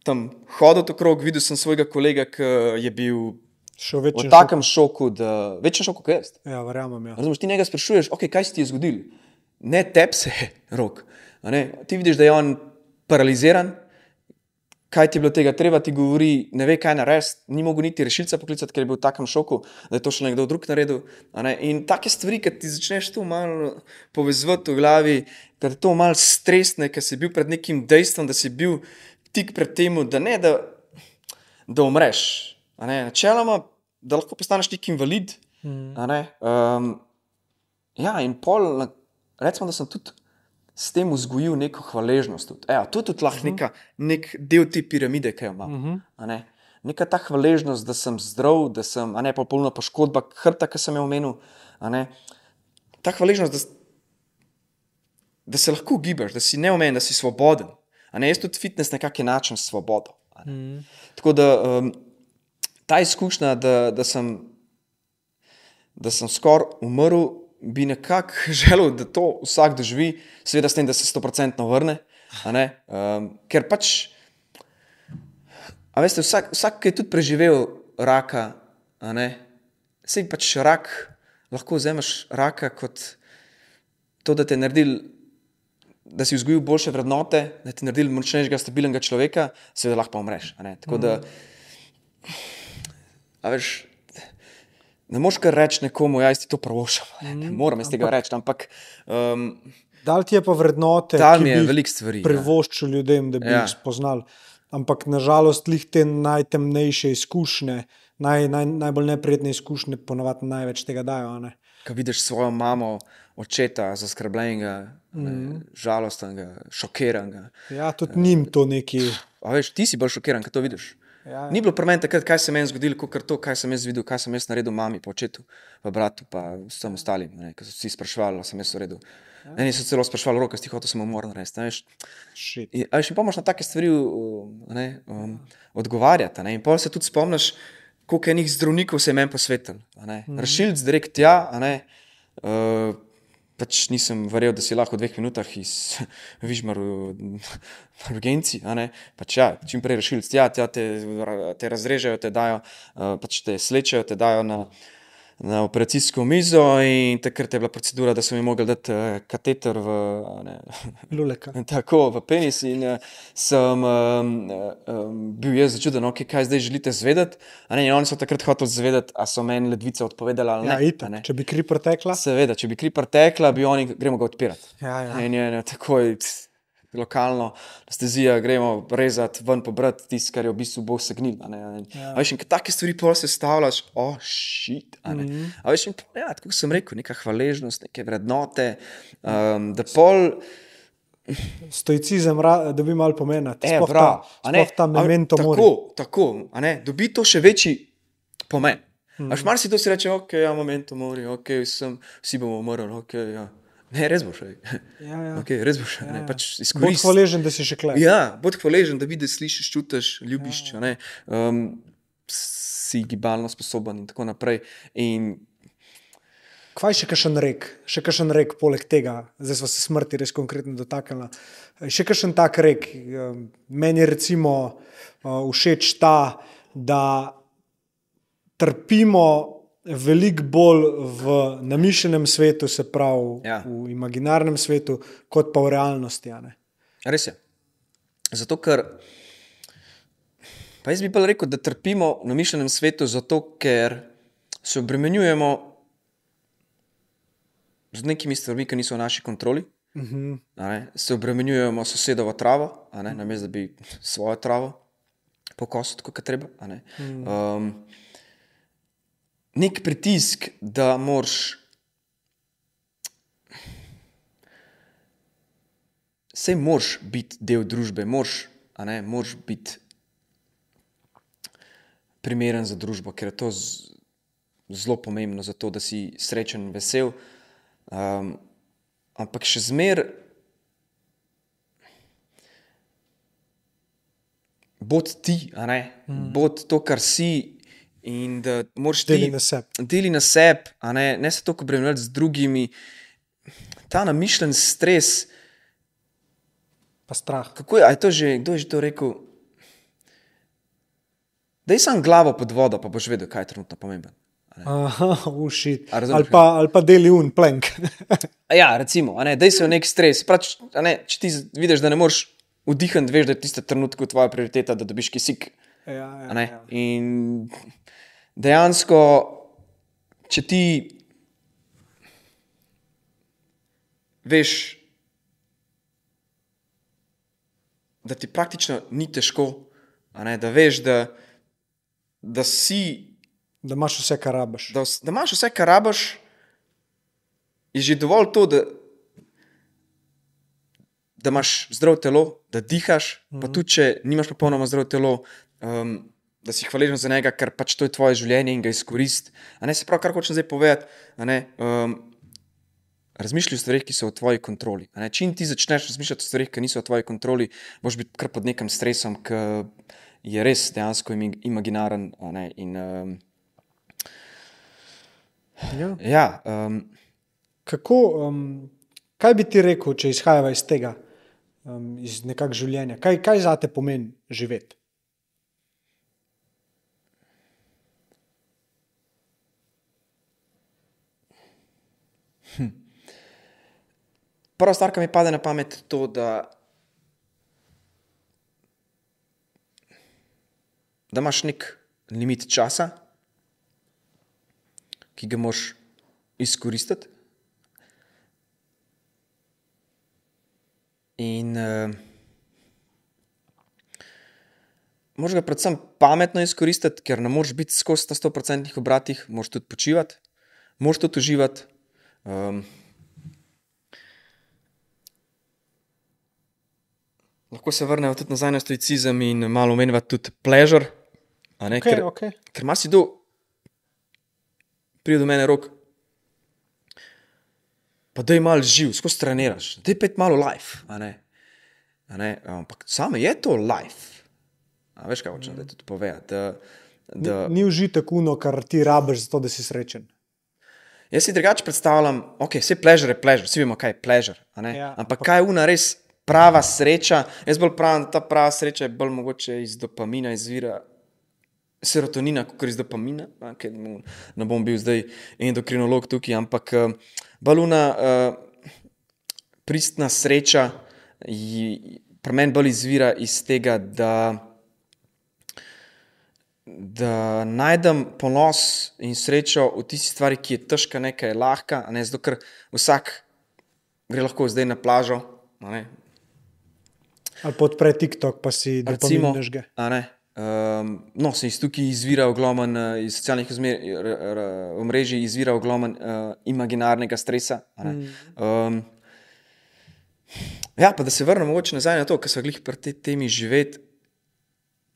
tam hodil okrog, videl sem svojega kolega, ki je bil v takem šoku, da večji šok kot jaz. Ja, verjamem. Ja. Razumeš, ti njega sprašuješ, okay, kaj se ti je zgodilo. Ne tep se, rok. Ti vidiš, da je on paraliziran, kaj ti je bilo tega treba, ti govori, ne ve, kaj narediti, ni mogel niti rešilca poklicati, ker je bil v takem šoku, da je to še nekdo drug naredil. ne. In take stvari, ki ti začneš tu malo povezovati v glavi, ker je to malo stresne, ker si bil pred nekim dejstvom, da si bil tik pred tem, da ne, da, da umreš. Načeloma, da lahko postaneš nek invalid. ne. Um, ja, in pol, recimo, da sem tudi s tem vzgojil neko hvaležnost. Tudi. Evo, to je tudi lahko neka, nek del te piramide, ki jo imam. a Ne? Neka ta hvaležnost, da sem zdrav, da sem, ne pa polna poškodba hrbta, ki sem jo omenil. Ta hvaležnost, da, da se lahko gibaš, da si neomejen, da si svoboden. A ne, jaz tudi fitness nekako enačam s svobodo. Mhm. Tako da um, ta izkušnja, da, da sem, da sem skoraj umrl, bi nekako želel, da to vsak doživi, seveda s tem, da se sto procentno vrne. Um, ker pač, a veste, vsak, vsak, ki je tudi preživel raka, sej pač rak, lahko vzameš raka kot to, da te je naredil da si vzgojil boljše vrednote, da ti naredil močnejšega, stabilnega človeka, seveda lahko pa umreš. ne. Tako da, a veš, ne moreš kar reči nekomu, ja, jaz ti to pravošam. Ne morem jaz tega reči, ampak um, Dal ti je pa vrednote, ki mi je bi jih veliko stvari, ja. Privoščil ljudem, da bi Ja. jih spoznali. Ampak nažalost, lih te najtemnejše izkušnje, naj, naj, najbolj neprijetne izkušnje, ponavadi največ tega dajo. ne. ko vidiš svojo mamo, očeta, zaskrbljenega, mm -hmm. žalostnega, šokiranega. Ja, tudi njim to neki. A veš, ti si bolj šokiran, ko to vidiš. Ja, Ni bilo pri meni takrat, kaj se meni zgodilo, kot to, kaj sem jaz videl, kaj sem jaz naredil mami, po očetu, pa bratu, pa vsem ostalim. Ko so vsi sprašvali, ali sem jaz v redu. Eni so celo sprašvali, roke, ti hotel sem umor narediti. a veš. Shit. In, a veš, in pa moraš na take stvari ne, um, odgovarjati. a Ne? In pa se tudi spomniš, koliko enih zdravnikov se je meni posvetil. Mm. Rešilc direkt tja, a ne. Uh, pač nisem verjel, da si lahko v dveh minutah iz Vižmar v urgenci. Pač ja, čim prej rešilc tja te, te razrežejo, te dajo, uh, pač te slečejo, te dajo na na operacijsko mizo in takrat je bila procedura, da so mi mogli dati eh, kateter v, ne, Luleka. tako, v penis in uh, sem um, um, bil jaz začuden, okay, kaj zdaj želite zvedeti. Ne, in oni so takrat hoteli zvedeti, ali so meni ledvice odpovedali ali ne. Ja, a itak, ne. če bi kri pretekla. Seveda, če bi kri pretekla, bi oni, gremo ga odpirati. Ja, ja. In je ne, takoj cs, lokalno anestezija, gremo rezati, ven pobrati tisto, kar je v bistvu bo segnil. Ja. A veš, in take stvari pol sestavljaš, oh, šit. Mm. -hmm. A veš, in pol, ja, tako sem rekel, neka hvaležnost, neke vrednote, um, da pol. Stoicizem ra- dobi malo pomena. E, Sploh prav, ta, ta memento mori. Tako, tako, a ne, dobi to še večji pomen. Mm. Až mar si to si reče, ok, ja, memento mori, ok, sem, vsi bomo umrli, ok, ja. Ne, res boš. Ja, ja. okay, res boš, ja, ja. pač Bodi hvaležen, da si še klej. Ja, bodi hvaležen, da vidiš, slišiš, čutiš, ljubiš, ja. ne, um, si gibalno sposoben in tako naprej. In Kaj še kakšen rek, še kakšen rek poleg tega, zdaj smo se smrti res konkretno dotaknili. Še kakšen tak rek, eh, meni je recimo eh, všeč ta, da trpimo veliko bolj v namišljenem svetu, se pravi Ja. v imaginarnem svetu, kot pa v realnosti. Res je. Zato, ker. Pa jaz bi pa rekel, da trpimo na mišljenem svetu, zato ker se obremenjujemo z nekimi stvarmi, ki niso v naši kontroli. Uh -huh. a ne, Se obremenjujemo sosedovo travo, namesto da bi svojo travo pokosil, kot je treba. a ne. Um, nek pritisk, da moraš. Vse moraš biti del družbe, moraš, a ne, moraš biti primeren za družbo, ker je to zelo pomembno za to, da si srečen in vesel. Um, ampak še zmeraj bod ti, a ne, mm. bod to, kar si. In da moraš ti Deli na sebi. deli na sebi, ne, ne se toliko obremenjevati z drugimi. Ta namišljen stres, Pa strah. kako je, je to že, kdo je že to rekel? Daj sam glavo pod vodo, pa boš vedel, kaj je trenutno pomembno. Aha, ušit. Razumeš, Ali pa, ali pa deli un plank. Ja, recimo, a ne, daj se v nek stres. Prač, ne, če ti vidiš, da ne moreš vdihniti, veš, da je tiste trenutku tvoja prioriteta, da dobiš kisik. ja, ja, ja. In dejansko, če ti veš, da ti praktično ni težko, ne, da veš, da, da si Da imaš vse, kar rabiš. da, da imaš vse, kar rabiš, je že dovolj to, da, da imaš zdravo telo, da dihaš, mm -hmm. pa tudi če nimaš popolnoma zdravo telo, um, da si hvaležen za njega, ker pač to je tvoje življenje in ga izkoristi. Ne se pravi, kar hočem zdaj povedati. Um, Razmišljaj o stvarih, ki so v tvoji kontroli. Čim ti začneš razmišljati o stvarih, ki niso v tvoji kontroli, boš biti kar pod nekim stresom, ki je res dejansko imaginaren. ne, In, um, Ja. ja, um, Kako, um, kaj bi ti rekel, če izhajava iz tega, um, iz nekakšnega življenja? Kaj, kaj za te pomeni živeti? Prva stvar, ki mi pade na pamet, je to, da, da imaš nek limit časa, ki ga moraš izkoristiti. In uh, moraš ga predvsem pametno izkoristiti, ker ne moreš biti skozi na 100% obratih, moraš tudi počivati, moraš tudi uživati. Um, Lahko se vrnemo tudi nazaj na stoicizem in malo omenjava tudi pleasure. Ne, Okay, ker okay. ker marsikdo pride do mene rok, pa da je malo živ, skozi treniraš, da je pet malo life. a ne. A ne, Ampak samo je to life. A veš, kaj hočem mm. tudi povedati? Da, da, Ni užitek uno, kar ti rabiš, zato da si srečen. Jaz si drugače predstavljam, ok, vse pleasure je pleasure, vsi vemo, kaj je pleasure. ne. Ja, Ampak kaj je una res prava sreča? Jaz bolj pravim, da ta prava sreča je bolj mogoče iz dopamina izvira. Serotonina, kot iz dopamina, a, ker mu- ne bom bil zdaj endokrinolog tukaj, ampak eh, baluna, uh, pristna sreča, pri meni bolj izvira iz tega, da da najdem ponos in srečo v tisti stvari, ki je težka, nekaj je lahka. Ne, zato, ker vsak gre lahko zdaj na plažo, Ali pa odpre TikTok, pa si recimo. dopamin nežge. a ne, Um, no, se iz tukaj izvira ogromen, eh, iz socialnih omrežij izvira ogromen uh, imaginarnega stresa. Um, ja, pa da se vrnemo mogoče nazaj na to, kar so glih pri tej temi živeti.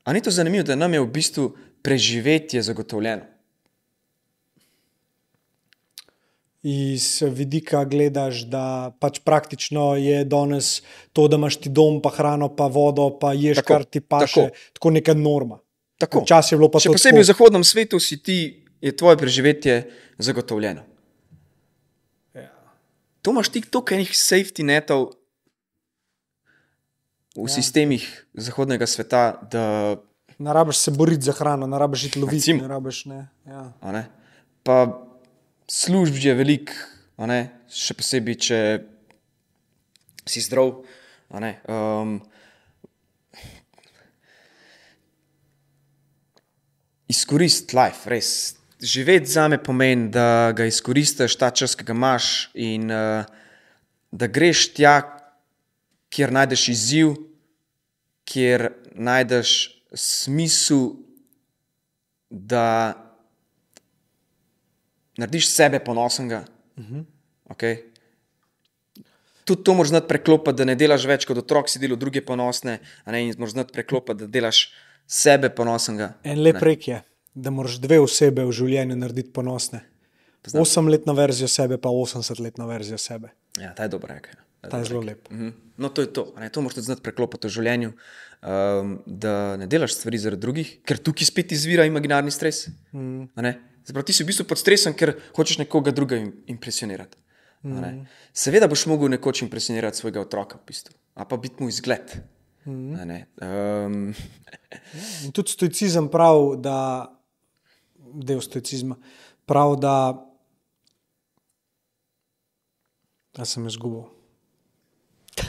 A ni to zanimivo, da nam je v bistvu preživetje zagotovljeno? Iz vidika gledaš, da pač praktično je danes to, da imaš ti dom, pa hrano, pa vodo, pa ješ, Tako, kar ti paše, tako. tako, neka norma. Tako. Včasih je bilo pa Še to posebej v zahodnem svetu si ti, je tvoje preživetje zagotovljeno. Ja. To imaš ti toliko enih safety netov v ja. sistemih zahodnega sveta, da Ne rabiš se boriti za hrano, ne rabiš iti loviti, Recimo. ne rabiš ne. Ja. ne, pa služb je veliko, še posebej, če si zdrav. Um, izkoristiti life, res. Živeti za me pomeni, da ga izkoristiš ta čas, ki ga imaš, in uh, da greš tja, kjer najdeš izziv, kjer najdeš smisel, da narediš sebe ponosnega. Uh -huh. okay? Tudi to moraš znati preklopiti, da ne delaš več kot otrok, si delal druge ponosne, ne, in moraš znati preklopiti, da delaš sebe ponosnega. En lep rek je, da moraš dve osebe v življenju narediti ponosne. Osemletna verzija sebe, pa 80-letna verzija sebe. Ja, ta je dobra reka. Ja. Ta je zelo lep. Mhm. No, to je to. Ne? To moraš tudi znati preklopiti v življenju, um, da ne delaš stvari zaradi drugih, ker tukaj spet izvira imaginarni stres. Mm. Zaprav, ti si v bistvu pod stresom, ker hočeš nekoga drugega im- impresionirati. ne. Seveda boš mogel nekoč impresionirati svojega otroka, v bistvu, a pa biti mu izgled. Mm -hmm. um, In tudi stoicizem pravi, da del stoicizma pravi, da ja sem izgubil.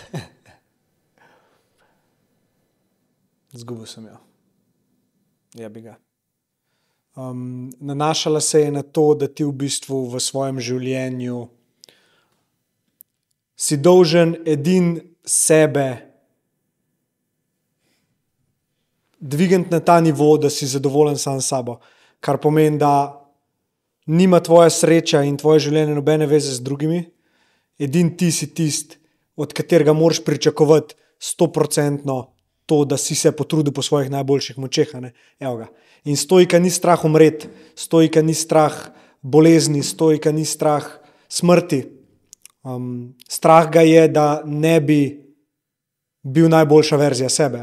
Zgubil sem jo. Ja, bi ga. Um, nanašala se je na to, da ti v bistvu v svojem življenju si dolžen edin sebe dvigati na ta nivo, da si zadovoljen sam s sabo. Kar pomeni, da nima tvoja sreča in tvoje življenje nobene veze z drugimi, edin ti si tisti, od katerega moraš pričakovati stoprocentno to, da si se potrudil po svojih najboljših močeh. In stojka ni strah umreti, stojka ni strah bolezni, stojka ni strah smrti. Um, strah ga je, da ne bi bil najboljša verzija sebe.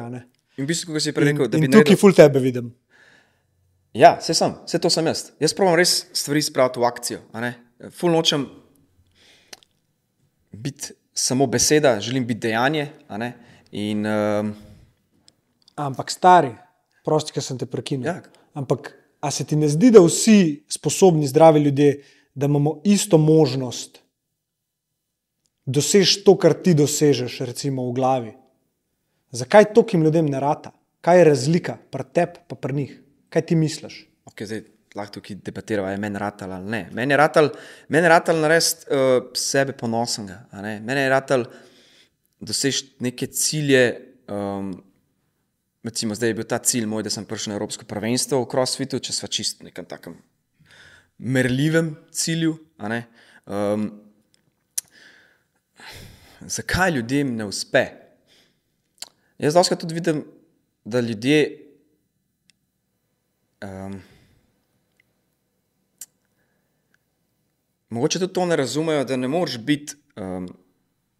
In v bistvu, kot si prej rekel, da bi tukaj naredil... ful tebe vidim. Ja, vse sem, vse to sem jaz. Jaz pravim res stvari spraviti v akcijo. Ful nočem biti samo beseda, želim biti dejanje. In, um... Ampak stari, prosti, ker sem te prekinil. Ja. Ampak a se ti ne zdi, da vsi sposobni, zdravi ljudje, da imamo isto možnost doseči to, kar ti dosežeš, recimo v glavi? Zakaj tokim ljudem ne rata? Kaj je razlika pri tebi in pri njih? Kaj ti misliš? Okay, zdaj, lahko tukaj debatiramo, je meni ratal ali ne. Meni je ratal, meni je ratal narediti uh, sebe ponosnega. Meni je ratal doseči neke cilje. Um, recimo, zdaj je bil ta cilj moj, da sem prišel na Evropsko prvenstvo v CrossFitu, če smo čist v nekem takem merljivem cilju. Um, zakaj ljudem ne uspe? Jaz dosti tudi vidim, da ljudje um, mogoče tudi to ne razumejo, da ne moreš biti um,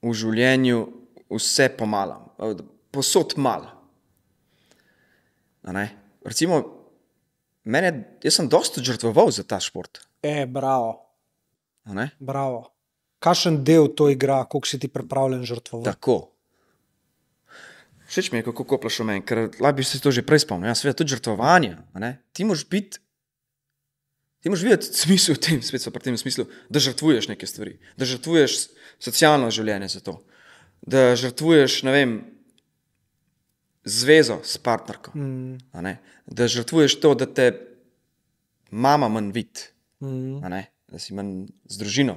v življenju vse pomalo, posod malo. Recimo, mene, jaz sem dosta žrtvoval za ta šport. E, bravo. bravo. Kakšen del to igra, koliko si ti pripravljen žrtvovati? Tako. Všeč mi je, kako koplaš v meni, ker lahko bi se to že prej spomnil. Ja, seveda, tudi žrtvovanje. Ti moraš biti, ti moraš videti smisel v tem, spet so pri tem smislu, da žrtvuješ neke stvari, da žrtvuješ socialno življenje za to, da žrtvuješ, ne vem, zvezo s partnerko, mm. da žrtvuješ to, da te mama manj vidi, mm. da si manj z družino,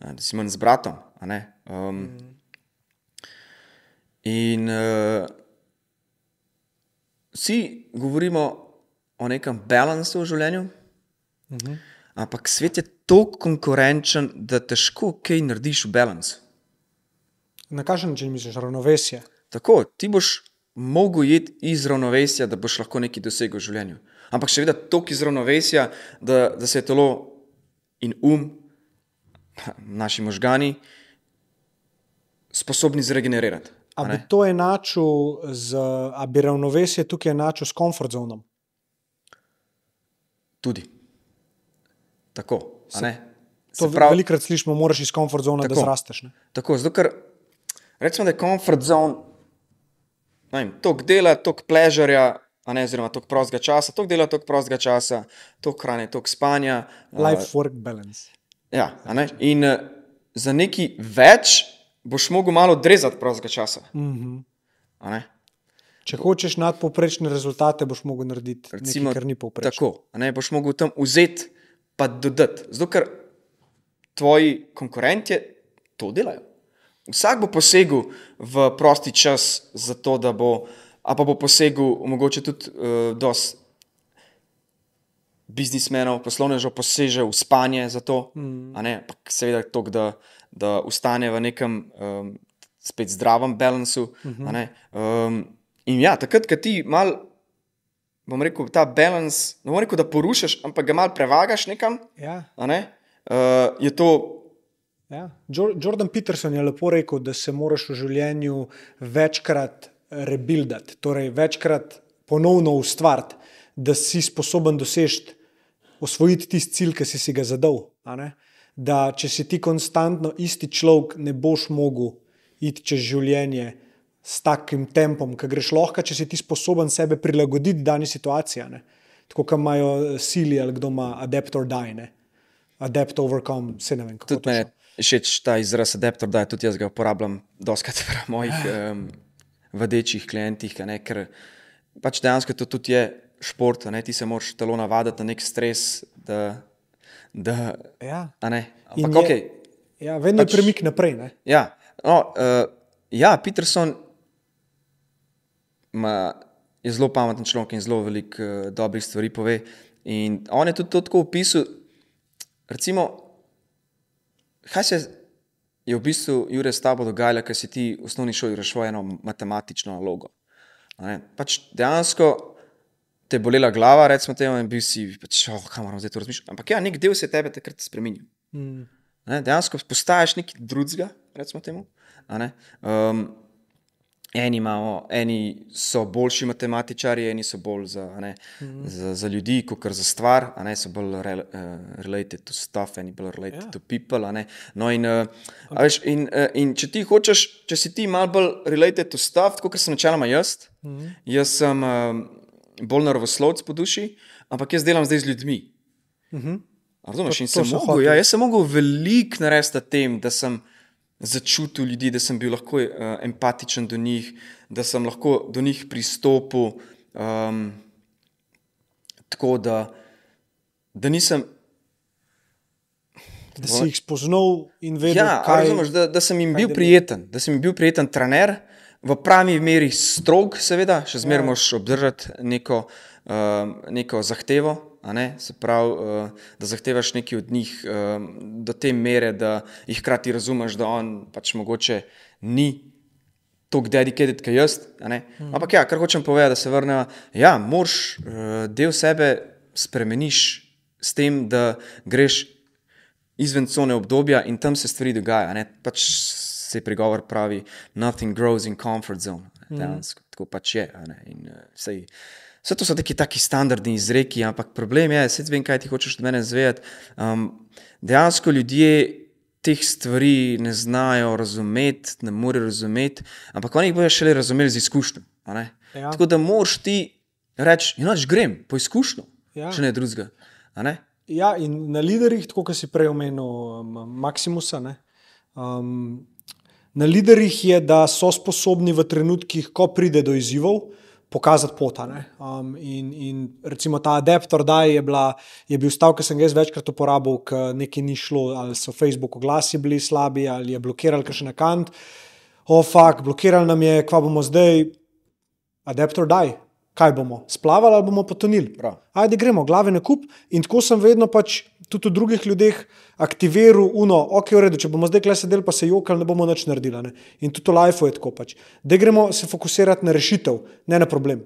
da si manj z bratom. Um, mm. In uh, vsi govorimo o nekem balansu v življenju, mhm. ampak svet je tako konkurenčen, da težko kaj narediš v balansu. Na kakšen način misliš, ravnovesje? Tako, ti boš mogel jeti iz ravnovesja, da boš lahko nekaj dosegel v življenju. Ampak še vedno toliko iz ravnovesja, da, da se je telo in um, naši možgani, sposobni zregenerirati. A bi to enačil z, a bi ravnovesje tukaj enačil s komfort zonom? Tudi. Tako. Se, to prav... velikrat slišimo, moraš iz komfort zona, da zrasteš. Ne? Tako, zato ker rečemo, da je komfort zon, tok dela, tok pležarja, a ne oziroma tok prostega časa, tok dela, tok prostega časa, tok hrane, tok spanja. Life-work uh, balance. Ja, in uh, za neki več boš mogel malo odrezati prostega časa. Mm -hmm. Če hočeš nadpoprečne rezultate, boš mogel narediti Recimo, nekaj, kar ni povprečno. Tako, ne, boš mogel tam vzeti pa dodati. Zato, ker tvoji konkurenti to delajo. Vsak bo posegel v prosti čas, zato da bo, a pa bo posegel, mogoče tudi uh, dosti biznismenov, poslovnežev, poseže v spanje za to, mm. seveda, tok, da da ustane v nekem um, spet zdravem balansu. Uh -huh. um, in ja, takrat, ko ti mal, bom rekel, ta balans, ne bom rekel, da porušiš, ampak ga mal prevagaš nekam, ja. ne, uh, je to. Ja. Jordan Peterson je lepo rekel, da se moraš v življenju večkrat rebuildati, torej večkrat ponovno ustvariti, da si sposoben doseči, osvojiti tisti cilj, ki si, si ga zadal da če si ti konstantno isti človek, ne boš mogel iti čez življenje s takim tempom, ki greš lahko, če si ti sposoben sebe prilagoditi dani situaciji. Tako kot imajo sili ali kdo ima adapt or die. Ne? Adapt, overcome, vse ne vem. kako Tudi meni všeč ta izraz adapter, da je tudi jaz ga uporabljam doskrat pri mojih um, vadečih klientih, ne, ker pač dejansko to tudi je šport, ne, ti se moraš telo navaditi na nek stres, da, da Ja. ampak je- ok, Ja, vedno Pač- je premik naprej. Ne? ja, no, uh, ja, Peterson ima, je zelo pameten človek in zelo veliko uh, dobrih stvari pove. In on je tudi to tako opisal, recimo, kaj se je v bistvu Jure s tabo dogajalo, ker si ti v osnovni šoli rešil eno matematično nalogo. Pač dejansko te je bolela glava, recimo temu, in bil si, pač, oh, kaj moram zdaj to razmišljati. Ampak ja, nek del se tebe takrat spremenil. Mm. Ne, dejansko postaješ nekaj drugega, recimo temu. Um, eni, imamo, eni so boljši matematičari, eni so bolj za, ne, mm. za, za ljudi, kot za stvar, a ne so bolj re, uh, related to stuff, eni bolj related Ja. yeah. to people. No, in, uh, a veš, in, uh, in če ti hočeš, če si ti malo bolj related to stuff, kot sem načeloma jaz, mm. jaz sem um, bolj naravoslovec po duši, ampak jaz delam zdaj z ljudmi. Mm -hmm. Razumeš? To- In to sem mogel, hotel. ja, jaz sem mogel veliko narediti na tem, da sem začutil ljudi, da sem bil lahko uh, empatičen do njih, da sem lahko do njih pristopil um, tako, da, da nisem. Da si jih spoznal in vedel, Ja, kaj razumeš, da, da sem jim bil prijeten, da sem jim bil prijeten trener, v pravi meri strog, seveda, še zmeraj Ja. moraš obdržati neko, um, neko zahtevo. Se pravi, uh, da zahtevaš nekaj od njih um, do te mere, da jih hkrati razumeš, da on pač mogoče ni tako dedicated kot jaz. ne. Ampak ja, kar hočem povedati, da se vrnemo. Ja, moraš uh, del sebe spremeniš s tem, da greš izven cone obdobja in tam se stvari dogajajo. Pač se pregovor pravi, nothing grows in comfort zone. Mm. Dejansko, tako pač je. In, uh, sej, Vse to so neki taki standardni izreki, ampak problem je, da vem, kaj ti hočeš od mene zvedeti. Um, dejansko ljudje teh stvari ne znajo razumeti, ne morejo razumeti, ampak oni jih bodo šele razumeli z izkušnjo. Ja. Tako da moraš ti reči, enoč grem po izkušnjo, Ja. če ne drugega. Ja, in na liderjih, tako kot si prej omenil, um, Maximusa. Ne, um, na liderjih je, da so sposobni v trenutkih, ko pride do izzivov, pokazati pot. a ne. Um, in, in recimo ta adapter, da je, bila, je bil stav, ki sem ga jaz večkrat uporabil, ker nekaj ni šlo, ali so Facebook oglasi bili slabi, ali je blokiral kakšen akant. O, fakt, blokirali nam je, kva bomo zdaj, adapter, daj. Kaj bomo, splavali ali bomo potonili? Prav. Ajde, gremo, glave na kup. In tako sem vedno pač tudi v drugih ljudeh aktiviral uno, ok, v redu, če bomo zdaj kle sedeli, pa se jokali, ne bomo nič naredili. Ne? In tudi v lifeu je tako pač. Da gremo se fokusirati na rešitev, ne na problem.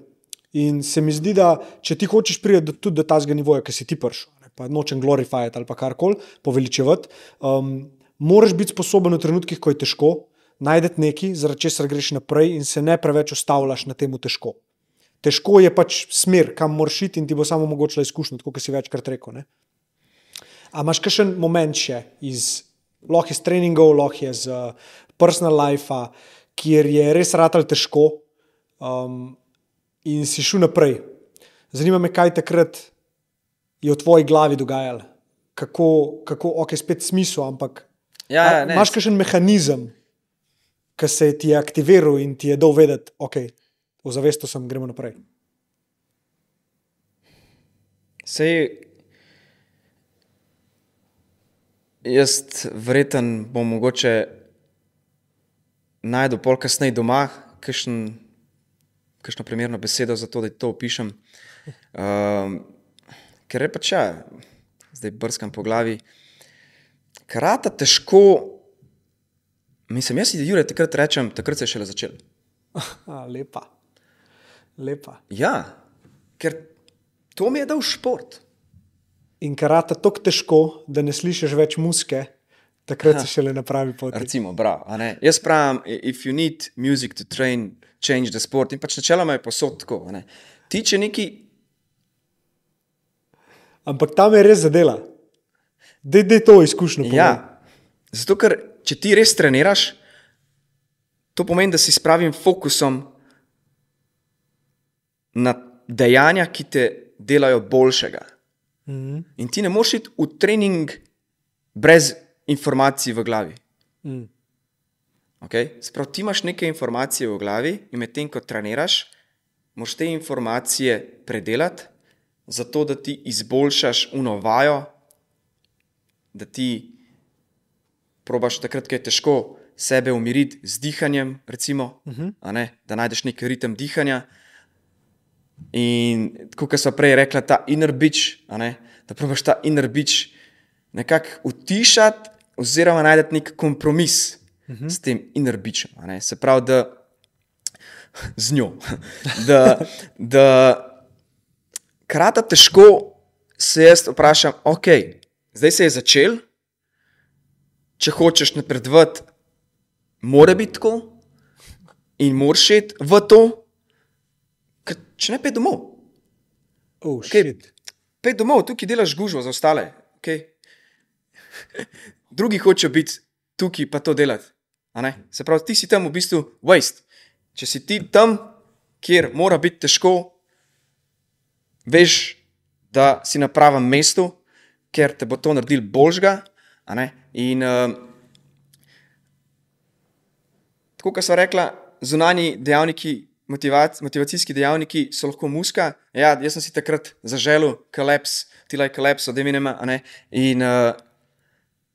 In se mi zdi, da če ti hočeš priti do, tudi do tazga nivoja, ki si ti prišel, ne, pa nočem glorifijati ali pa karkoli, poveličevati, um, moraš biti sposoben v trenutkih, ko je težko, najti nekaj, zaradi česar greš naprej in se ne preveč ustavljaš na tem težko. Težko je pač smer, kam moraš iti in ti bo samo omogočila izkušnja, kot si večkrat rekel. Ne? A imaš kakšen moment še iz, lahko iz treningov, lahko iz uh, personal life, kjer je res ratal težko um, in si šel naprej. Zanima me, kaj takrat je v tvoji glavi dogajalo, kako, kako ok, spet smisel, ampak Ja, ja, imaš kakšen mehanizem, ki se ti je aktiviral in ti je dal vedeti, ok, ozavestil sem, gremo naprej. Sej, jaz verjeten bom mogoče najdel pol kasneje doma, kakšen, kakšno primerno besedo za to, da to opišem. Um, ker je pač ja, zdaj brskam po glavi. Karata težko, mislim, jaz si Jure takrat rečem, takrat se je šele začel. Lepa. Lepa. Ja, ker to mi je dal šport. In karata tako težko, da ne slišiš več muske, takrat si šele na pravi poti. Recimo, bravo. Jaz pravim, if you need music to train, change the sport. In pač načeloma je posod tako. Ti, če neki, Ampak tam je res zadela. Dej, dej to izkušnjo. povej. ja, zato ker če ti res treniraš, To pomeni, da si spravim fokusom na dejanja, ki te delajo boljšega. Mhm. In ti ne moreš iti v trening brez informacij v glavi. Mm. Okay? Sprav, ti imaš neke informacije v glavi in medtem ko treniraš, moš te informacije predelati, zato da ti izboljšaš unovajo, da ti probaš takrat, ko je težko sebe umiriti z dihanjem, recimo, uh -huh. da najdeš neki ritem dihanja. In kot so prej rekla, ta inner bitch, ne, da probaš ta inner bitch nekako utišati, oziroma najti nek kompromis uh -huh. s tem inner bitchom. Se pravi, da z njo. da, da krata težko se jaz vprašam, ok, zdaj se je začel, če hočeš napredovati, mora biti tako in moraš iti v to, če ne pej domov. Oh, shit. Pej domov, tukaj delaš gužvo za ostale. Okay. Drugi hočejo biti tukaj, pa to delati. Se pravi, ti si tam v bistvu waste. Če si ti tam, kjer mora biti težko, veš, da si na pravem mestu, ker te bo to naredil boljšega. a ne? In uh, tako, kot sem rekla, zunani dejavniki, motivac, motivacijski dejavniki so lahko muska. Ja, jaz sem si takrat zaželel kolaps, ti laj kolaps od Eminema. a ne, In uh,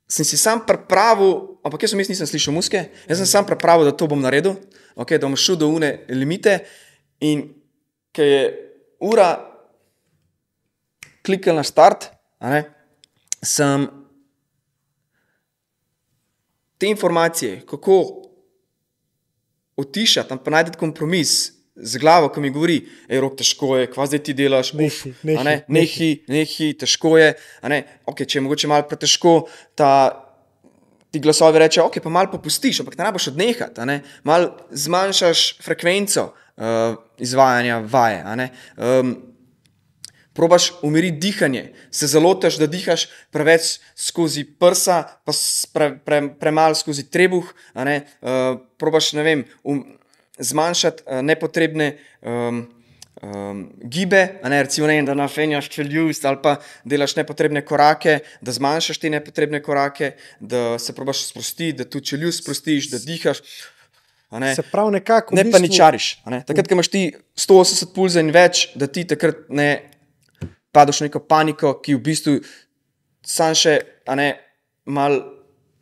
sem si sam pripravil, ampak jaz sem jaz nisem slišal muske, jaz sem sam pripravil, da to bom naredil, okay, da bom šel do une limite. In ker je ura kliknila na start, ne, sem te informacije, kako utišati, pa najti kompromis z glavo, ki mi govori, da je težko, je, kva zdaj ti delaš, uf, Nehi, ne, nehi, nehi, težko je. Ne, okay, če je mogoče malo pretežko, ta ti glasovi rečejo, ok, pa malo popustiš, ampak ne rabiš odnehati, ne, malo zmanjšaš frekvenco uh, izvajanja vaje. Um, Probaš umiriti dihanje, se zalotaš, da dihaš preveč skozi prsa, pa pre, pre, premalo skozi trebuh. Ne? Uh, probaš ne vem, um, zmanjšati uh, nepotrebne um, um, gibe, ne? recimo, ne da nafenjaš čeljust ali pa delaš nepotrebne korake, da zmanjšaš te nepotrebne korake, da se probaš sprostiti, da tu čeljust sprostiš, da dihaš. Ne? Se pravi, nekako. Ne bistvu- paničariš. Ne? Takrat, ko imaš ti 180 pulza in več, da ti takrat ne padeš v neko paniko, ki v bistvu sam še, a ne, mal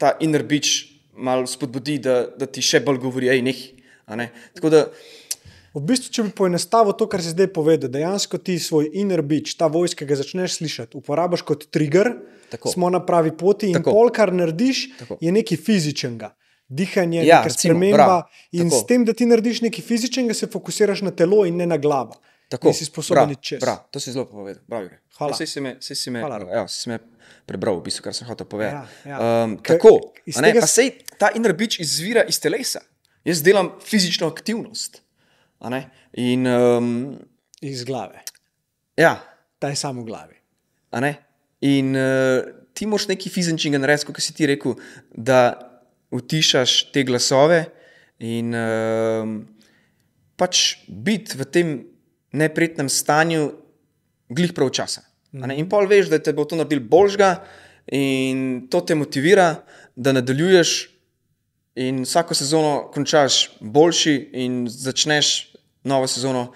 ta inner bitch mal spodbudi, da, da ti še bolj govori, hej, neh. Tako da, V bistvu, če bi poenostavil to, kar si zdaj povedal, dejansko ti svoj inner bitch, ta voice, ki ga začneš slišati, uporabiš kot trigger, Tako. smo na pravi poti in Tako. pol, kar narediš, Tako. je nekaj fizičnega. Dihanje, Ja, recimo, sprememba, bravo, in tako. s tem, da ti narediš nekaj fizičnega, se fokusiraš na telo in ne na glavo. Tako. In si sposoben prav, to si zelo povedal. Jure. Hvala. Saj si me, saj si me, Hvala. evo, saj si me prebral, v bistvu, kar sem hotel povedati. Ja, ja. Um, tako, a ne, tega sej ta inner bitch izvira iz telesa. Jaz delam fizično aktivnost. In um, Iz glave. ja, Ta je samo v glavi. In uh, ti moraš nekaj fizičnega narediti, kot si ti rekel, da utišaš te glasove in uh, pač biti v tem neprijetnem stanju, glih prav časa. ne. In pol veš, da te bo to naredil boljšega in to te motivira, da nadaljuješ in vsako sezono končaš boljši in začneš novo sezono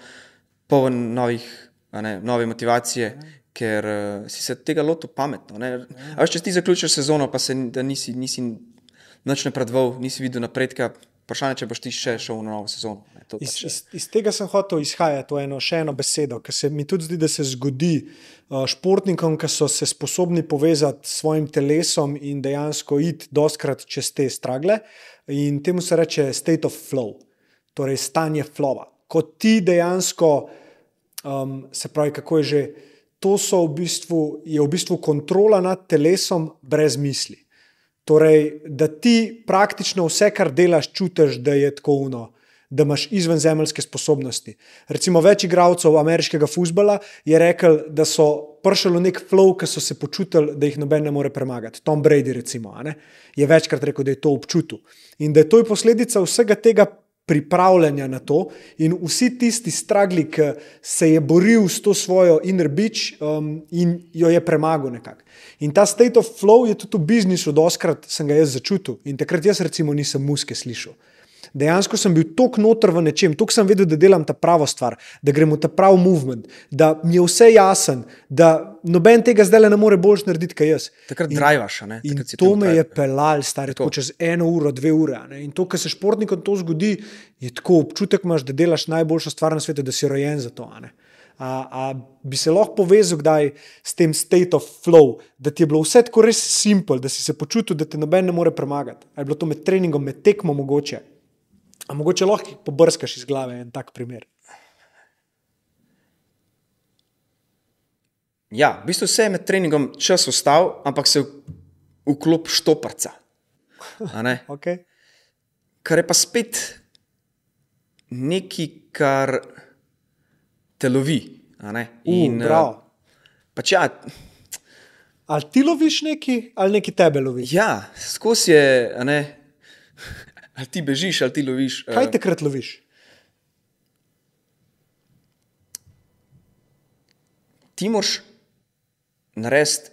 poln novih, ne, nove motivacije. Ker uh, si se tega lotil pametno. ne. A veš, če ti zaključiš sezono, pa se nisi, nisi nič napredoval, nisi videl napredka, vprašanje, če boš ti še šel na novo sezono. To Iz, pač, iz, iz tega sem hotel izhajati, to je eno, še eno besedo, ki se mi tudi zdi, da se zgodi uh, športnikom, ki so se sposobni povezati s svojim telesom in dejansko iti doskrat čez te stragle. In temu se reče state of flow, torej stanje flova. Ko ti dejansko, um, se pravi, kako je že, to v bistvu, je v bistvu kontrola nad telesom brez misli. Torej, da ti praktično vse, kar delaš, čutiš, da je tako uno, da imaš izvenzemeljske sposobnosti. Recimo, več igralcev ameriškega futbola je rekel, da so prišli v nek flow, ki so se počutili, da jih noben ne more premagati. Tom Brady, recimo, ne, je večkrat rekel, da je to občutil. In da je to posledica vsega tega pripravljanja na to in vsi tisti stragli, ki se je boril s to svojo inner bitch um, in jo je premagal nekako. In ta state of flow je tudi v biznisu, doskrat sem ga jaz začutil in takrat jaz recimo nisem muske slišal. Dejansko sem bil tako noter v nečem, tako sem vedel, da delam ta pravo stvar, da gremo ta pravi movement, da mi je vse jasen, da noben tega zdaj ne more boljš narediti, kot jaz. Takrat drivaš, ne? Takrat to me je pelal, stari, tako čez eno uro, dve ure. ne. In to, kar se športnikom to zgodi, je tako občutek, imaš, da delaš najboljšo stvar na svetu, da si rojen za to. A, a bi se lahko povezal kdaj s tem state of flow, da ti je bilo vse tako res simpel, da si se počutil, da te noben ne more premagati. Ali je bilo to med treningom, med tekmo mogoče? A mogoče lahko pobrskaš iz glave en tak primer. Ja, v bistvu se je med treningom čas ustal, ampak se vklop štoparca. Okay? Kar je pa spet nekaj, kar te lovi. In, uh, pač ja, ali ti loviš neki, ali neki tebe lovi? ja, skozi je, ne, ali ti bežiš, ali ti loviš. Kaj eh, takrat loviš? ti moraš narediti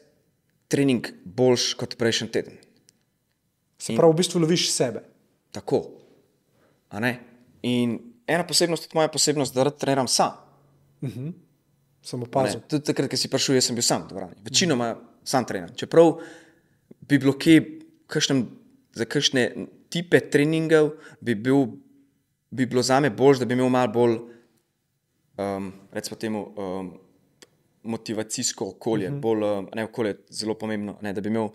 trening boljš kot prejšnji teden. Se pravi, v bistvu loviš sebe. Tako. In ena posebnost, tudi moja posebnost, da rad treniram sam. Sem a ne. opazil. Tudi takrat, ko si prišel, jaz sem bil sam v dvorani. Večinoma sam treniram. Čeprav bi bilo kje, kakšnem, za kakšne tipe treningov, bi, bil, bi bilo za me bolj, da bi imel malo bolj, um, recimo, temu, um, motivacijsko okolje. Uh -huh. bolj, um, ne, okolje je zelo pomembno, ne, da bi imel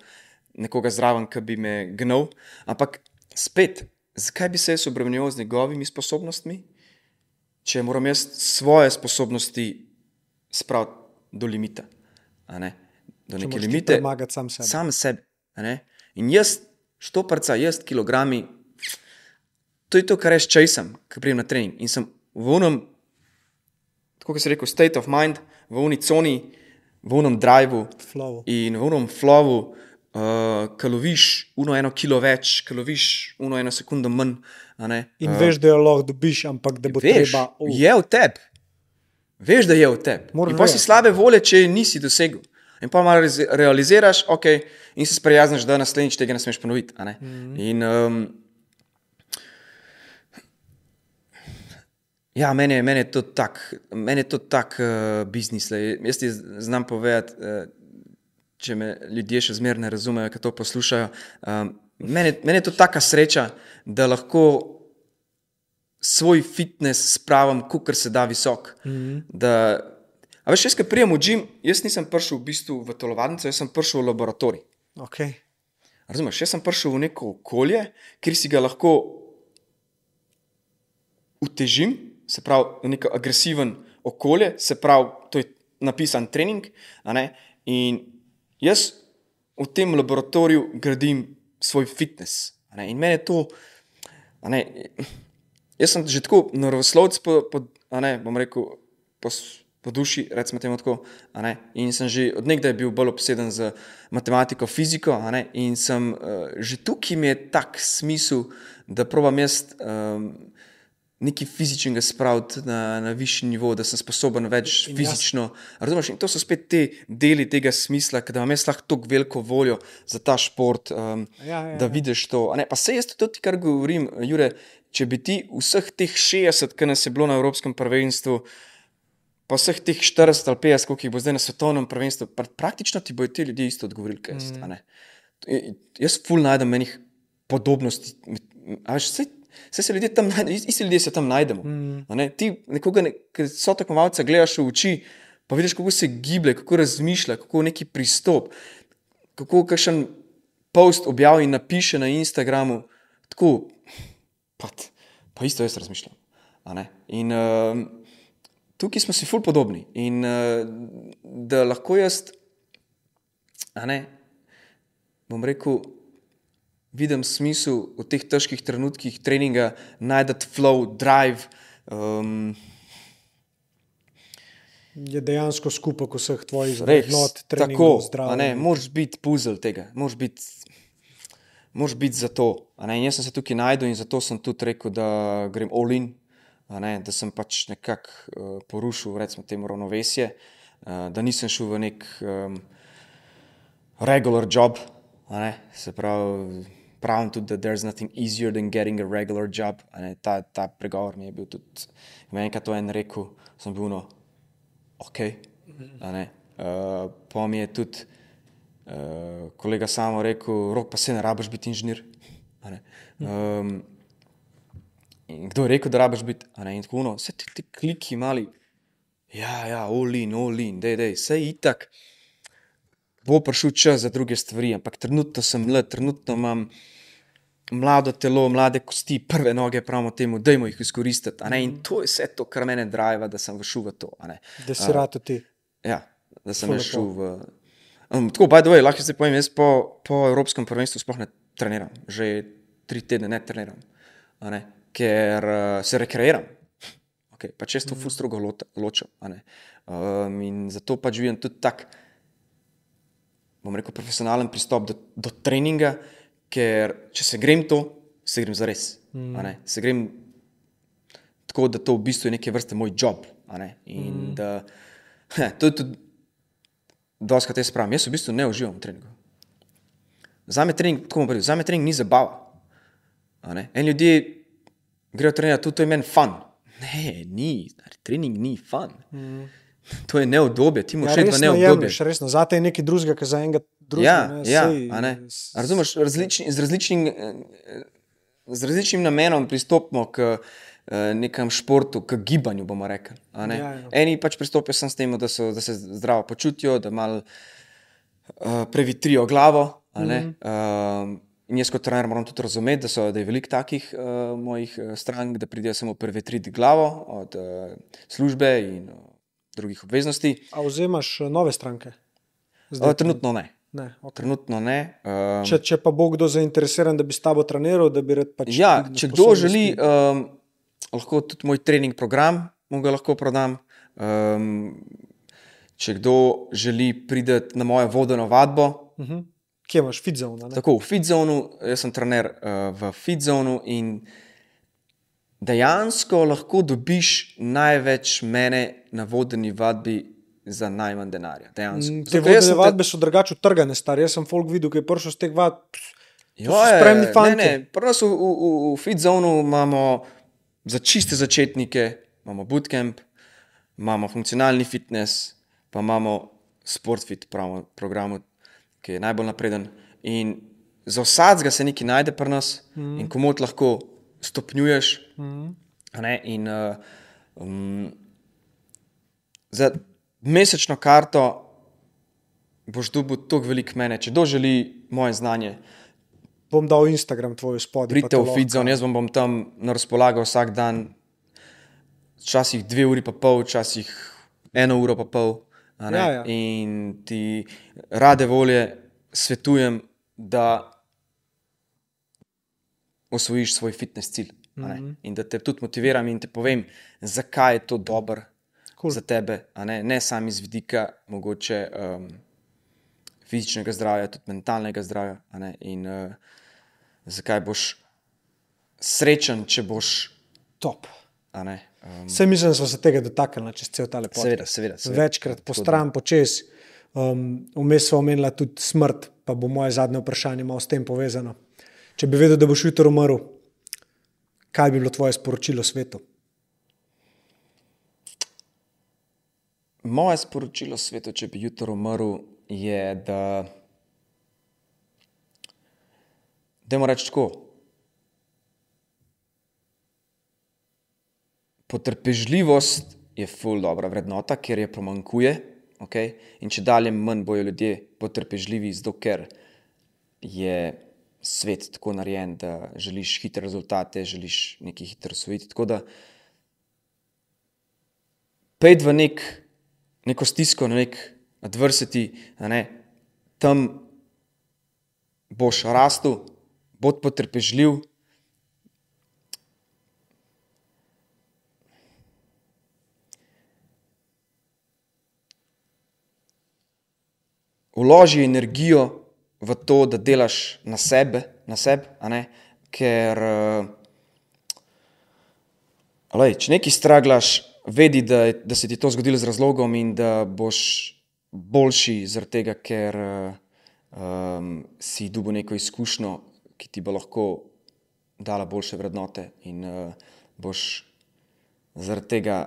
nekoga zraven, ki bi me gnal. Ampak spet, zakaj bi se jaz obremenjeval z njegovimi sposobnostmi, če moram jaz svoje sposobnosti spraviti do limita? Do neke moraš ti limite. premagati sam sebe. Sam sebe. In jaz, štoparca, jaz, kilogrami, to je to, kar jaz časem, ko pridem na trening. In sem v unem, tako kot se reče, state of mind, v uni coni, v unem driveu in v unem flowu, uh, ki loviš uno eno kilo več, ki loviš uno eno sekundo manj. In Eh, veš, da jo lahko dobiš, ampak da bo veš, treba. Oh, je v tebi. Veš, da je v tebi. Pa si slabe volje, če je nisi dosegel. In pa malo realiziraš, ok, in se sprijazniš, da naslednjič tega ne smeš ponoviti. ne. Mhm. In, um, ja, meni je, meni je to tak, meni je to tak uh, biznis. lej. Jaz ti znam povedati, uh, če me ljudje še zmeraj ne razumejo, ki to poslušajo. Um, meni, meni je to taka sreča, da lahko svoj fitness spravim, kar se da visok. Mm -hmm. da, a veš, jaz, ki prijem v gim, jaz nisem prišel v bistvu v telovadnico, jaz sem prišel v laboratorij. okay. Razumeš, jaz sem prišel v neko okolje, kjer si ga lahko utežim, se pravi, v neko agresiven okolje, se pravi, to je napisan trening. In jaz v tem laboratoriju gradim svoj fitness. In meni je to, ne, jaz sem že tako naravoslovec, po, po, ne, bom rekel, po, po duši, recimo temu tako. In sem že odnegdaj bil bolj obseden z matematiko, fiziko. In sem uh, že tukaj mi je tak smisel, da probam jaz um, nekaj fizičnega spraviti na, na višji nivo, da sem sposoben več In fizično. Razumeš? In to so spet te deli tega smisla, da imam jaz lahko tako veliko voljo za ta šport, um, Ja, ja, da ja. vidiš to. A Ne, pa se jaz tudi, kar govorim, Jure, če bi ti vseh teh 60, ki nas je bilo na Evropskem prvenstvu, pa vseh teh 40 ali 50, koliko jih bo zdaj na svetovnem prvenstvu, pra, praktično ti bodo ti ljudje isto odgovorili, kaj jaz. Mm. Jaz ful najdem enih podobnosti. Veš, saj, saj se ljudje tam najdejo, isti ljudje se tam najdemo. Mm. Ne? Ti nekoga, ne, ki so tekmovalce, gledaš v oči, pa vidiš, kako se giblje, kako razmišlja, kako neki pristop, kako kakšen post objavi in napiše na Instagramu. Tako, pa, pa isto jaz razmišljam. ne. In uh, tukaj smo si ful podobni. In uh, da lahko jaz, a ne, bom rekel, vidim smisel v teh težkih trenutkih treninga, najdete flow, drive. Um, Je dejansko skupek vseh tvojih vrednot, tako, zdravja. moraš biti puzzle tega, moraš biti, moraš biti za to. jaz sem se tukaj najdel in zato sem tudi rekel, da grem all in, ne, da sem pač nekako uh, porušil, recimo, temu ravnovesje, uh, da nisem šel v nek um, regular job, ne, se pravi. Pravim tudi, da there's nothing easier than getting a regular job. Ne, ta, ta pregovor mi je bil tudi, enkrat to en rekel, sem bil no, ok. Uh, pa mi je tudi uh, kolega samo rekel, rok pa se ne rabiš biti inženir. Um, in kdo je rekel, da rabiš biti, a ne, in tako no, vse ti, ti kliki mali, ja, ja, olin, olin, dej, dej, vse itak. Bo prišel čas za druge stvari, ampak trenutno sem mlad, trenutno imam mlado telo, mlade kosti, prve noge, pravimo temu, dajmo jih izkoristiti. In to je vse to, kar mene drive, da sem šel v to. Da si rad ti. Ja, da sem šel v. Um, tako, by the way, lahko se povem, jaz po, po Evropskem prvenstvu sploh ne treniram, že tri tedne ne treniram, ne, ker uh, se rekreiram. Okay, pa često mm. ful strogo lota- ločem. Um, in zato pač vidim tudi tak, bom rekel, profesionalen pristop do, do treninga, ker če se grem to, se grem za res. Mm. Se grem tako, da to v bistvu je neke vrste moj job. In mm. da he, to je tudi, doskrat jaz pravim, jaz v bistvu ne uživam v treningu. Za me trening, tako bom povedal, za me trening ni zabava. En ljudje grejo trenirati, tudi to je meni fun. Ne, ni, stari, trening ni fun. Mm. To je neodobje, ti Ja, moraš iti v resno neodobje. jemliš, resno. Zate je nekaj drugega, kot za enega drugega. Ja, ne, ja, sej- ne. A Razumeš, različni, z, različnim, eh, z različnim namenom pristopimo k eh, nekam športu, k gibanju. bomo rekli. Ja, ja. Eni pač pristopijo samo s tem, da, so, da se zdravo počutijo, da malo uh, previtrijo glavo. Mm -hmm. uh, in jaz kot trener moram tudi razumeti, da, so, da je veliko takih uh, mojih eh, strank, da pridejo samo prevetriti glavo od uh, službe in uh, drugih obveznosti. A vzemaš nove stranke? Uh, trenutno ne. Ne, okay. Trenutno ne. Um, če, če pa bo kdo zainteresiran, da bi s tabo treniral, da bi rad pač. Ja, če kdo želi, um, lahko tudi moj trening program mu ga lahko prodam. Um, če kdo želi priti na mojo vodeno vadbo, Uh -huh. Kje imaš fitzone? tako v Fitzonu, jaz sem trener uh, v Fitzonu in dejansko lahko dobiš največ mene na vodeni vadbi za najmanj denarja. Dejansko. Mm, Te Zato, sem vadbe so drugače utrgane, star. Jaz sem folk videl, ki je prišel z teh vad. Spremni ne, fantje. ne, Pri nas v, v, v, Fitzonu imamo za čiste začetnike, imamo bootcamp, imamo funkcionalni fitness, pa imamo sportfit program, ki je najbolj napreden. In za vsakega se nekaj najde pri nas, mm. in komod lahko stopnjuješ. Mm. In uh, um, za mesečno karto boš dobil tako veliko mene, če kdo želi moje znanje. Bom dal Instagram tvoj spodaj. Pridite v Fitzone, jaz vam bom tam na razpolago vsak dan, včasih dve uri pa pol, včasih eno uro pa pol. Ja, ja. In ti rade volje svetujem, da osvojiš svoj fitness cilj. Mm. -hmm. In da te tudi motiviram in ti povem, zakaj je to dobro Cool. za tebe. Ne, ne samo iz vidika mogoče um, fizičnega zdravja, tudi mentalnega zdravja. In uh, zakaj boš srečen, če boš. Top. Um, Vse mislim, da smo se tega dotaknili čez cel tale podcast. seveda, seveda, seveda. Večkrat po stran, počez. Um, Vmes smo omenili tudi smrt, pa bo moje zadnje vprašanje malo s tem povezano. Če bi vedel, da boš jutro umrl, kaj bi bilo tvoje sporočilo svetu? Moje sporočilo svetu, če bi jutro umrl, je, da. Da moram reči tako. Potrpežljivost je ful dobra vrednota, ker je pomankuje. Okay? In če dalje manj bojo ljudje potrpežljivi, zato ker je svet tako narejen, da želiš hitre rezultate, želiš nekaj hitro osvojiti. Tako da pejdi v nek, neko stisko, na nek adversity, a ne, tam boš rastel, bod potrpežljiv. Vloži energijo v to, da delaš na sebe, na sebi, a ne? ker uh, alej, če nekaj straglaš, vedi, da, da se ti to zgodilo z razlogom in da boš boljši zaradi tega, ker uh, um, si dobil neko izkušnjo, ki ti bo lahko dala boljše vrednote in uh, boš zaradi tega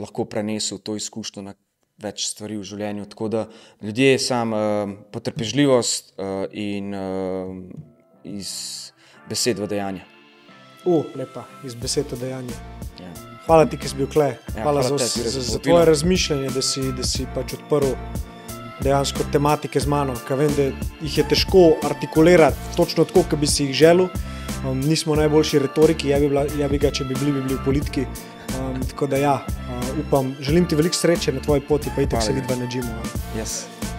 lahko prenesel to izkušnjo na več stvari v življenju. Tako da ljudje sam uh, potrpežljivost uh, in uh, iz besed v dejanja. U, lepa, iz besed v dejanje. Ja. Hvala ti, ki si bil kle. Ja, hvala hvala za, tebi, za, za tvoje razmišljanje, da si, da si pač odprl dejansko tematike z mano. Ker vem, da jih je težko artikulirati točno tako, kot bi si jih želel. Um, nismo najboljši retoriki, ja bi, bila, ja bi ga, če bi bili, bi bili v politiki. Um, tako da ja, upam, želim ti veliko sreče na tvoji poti, pa itek Hvala se vidva na džimu. a. Yes.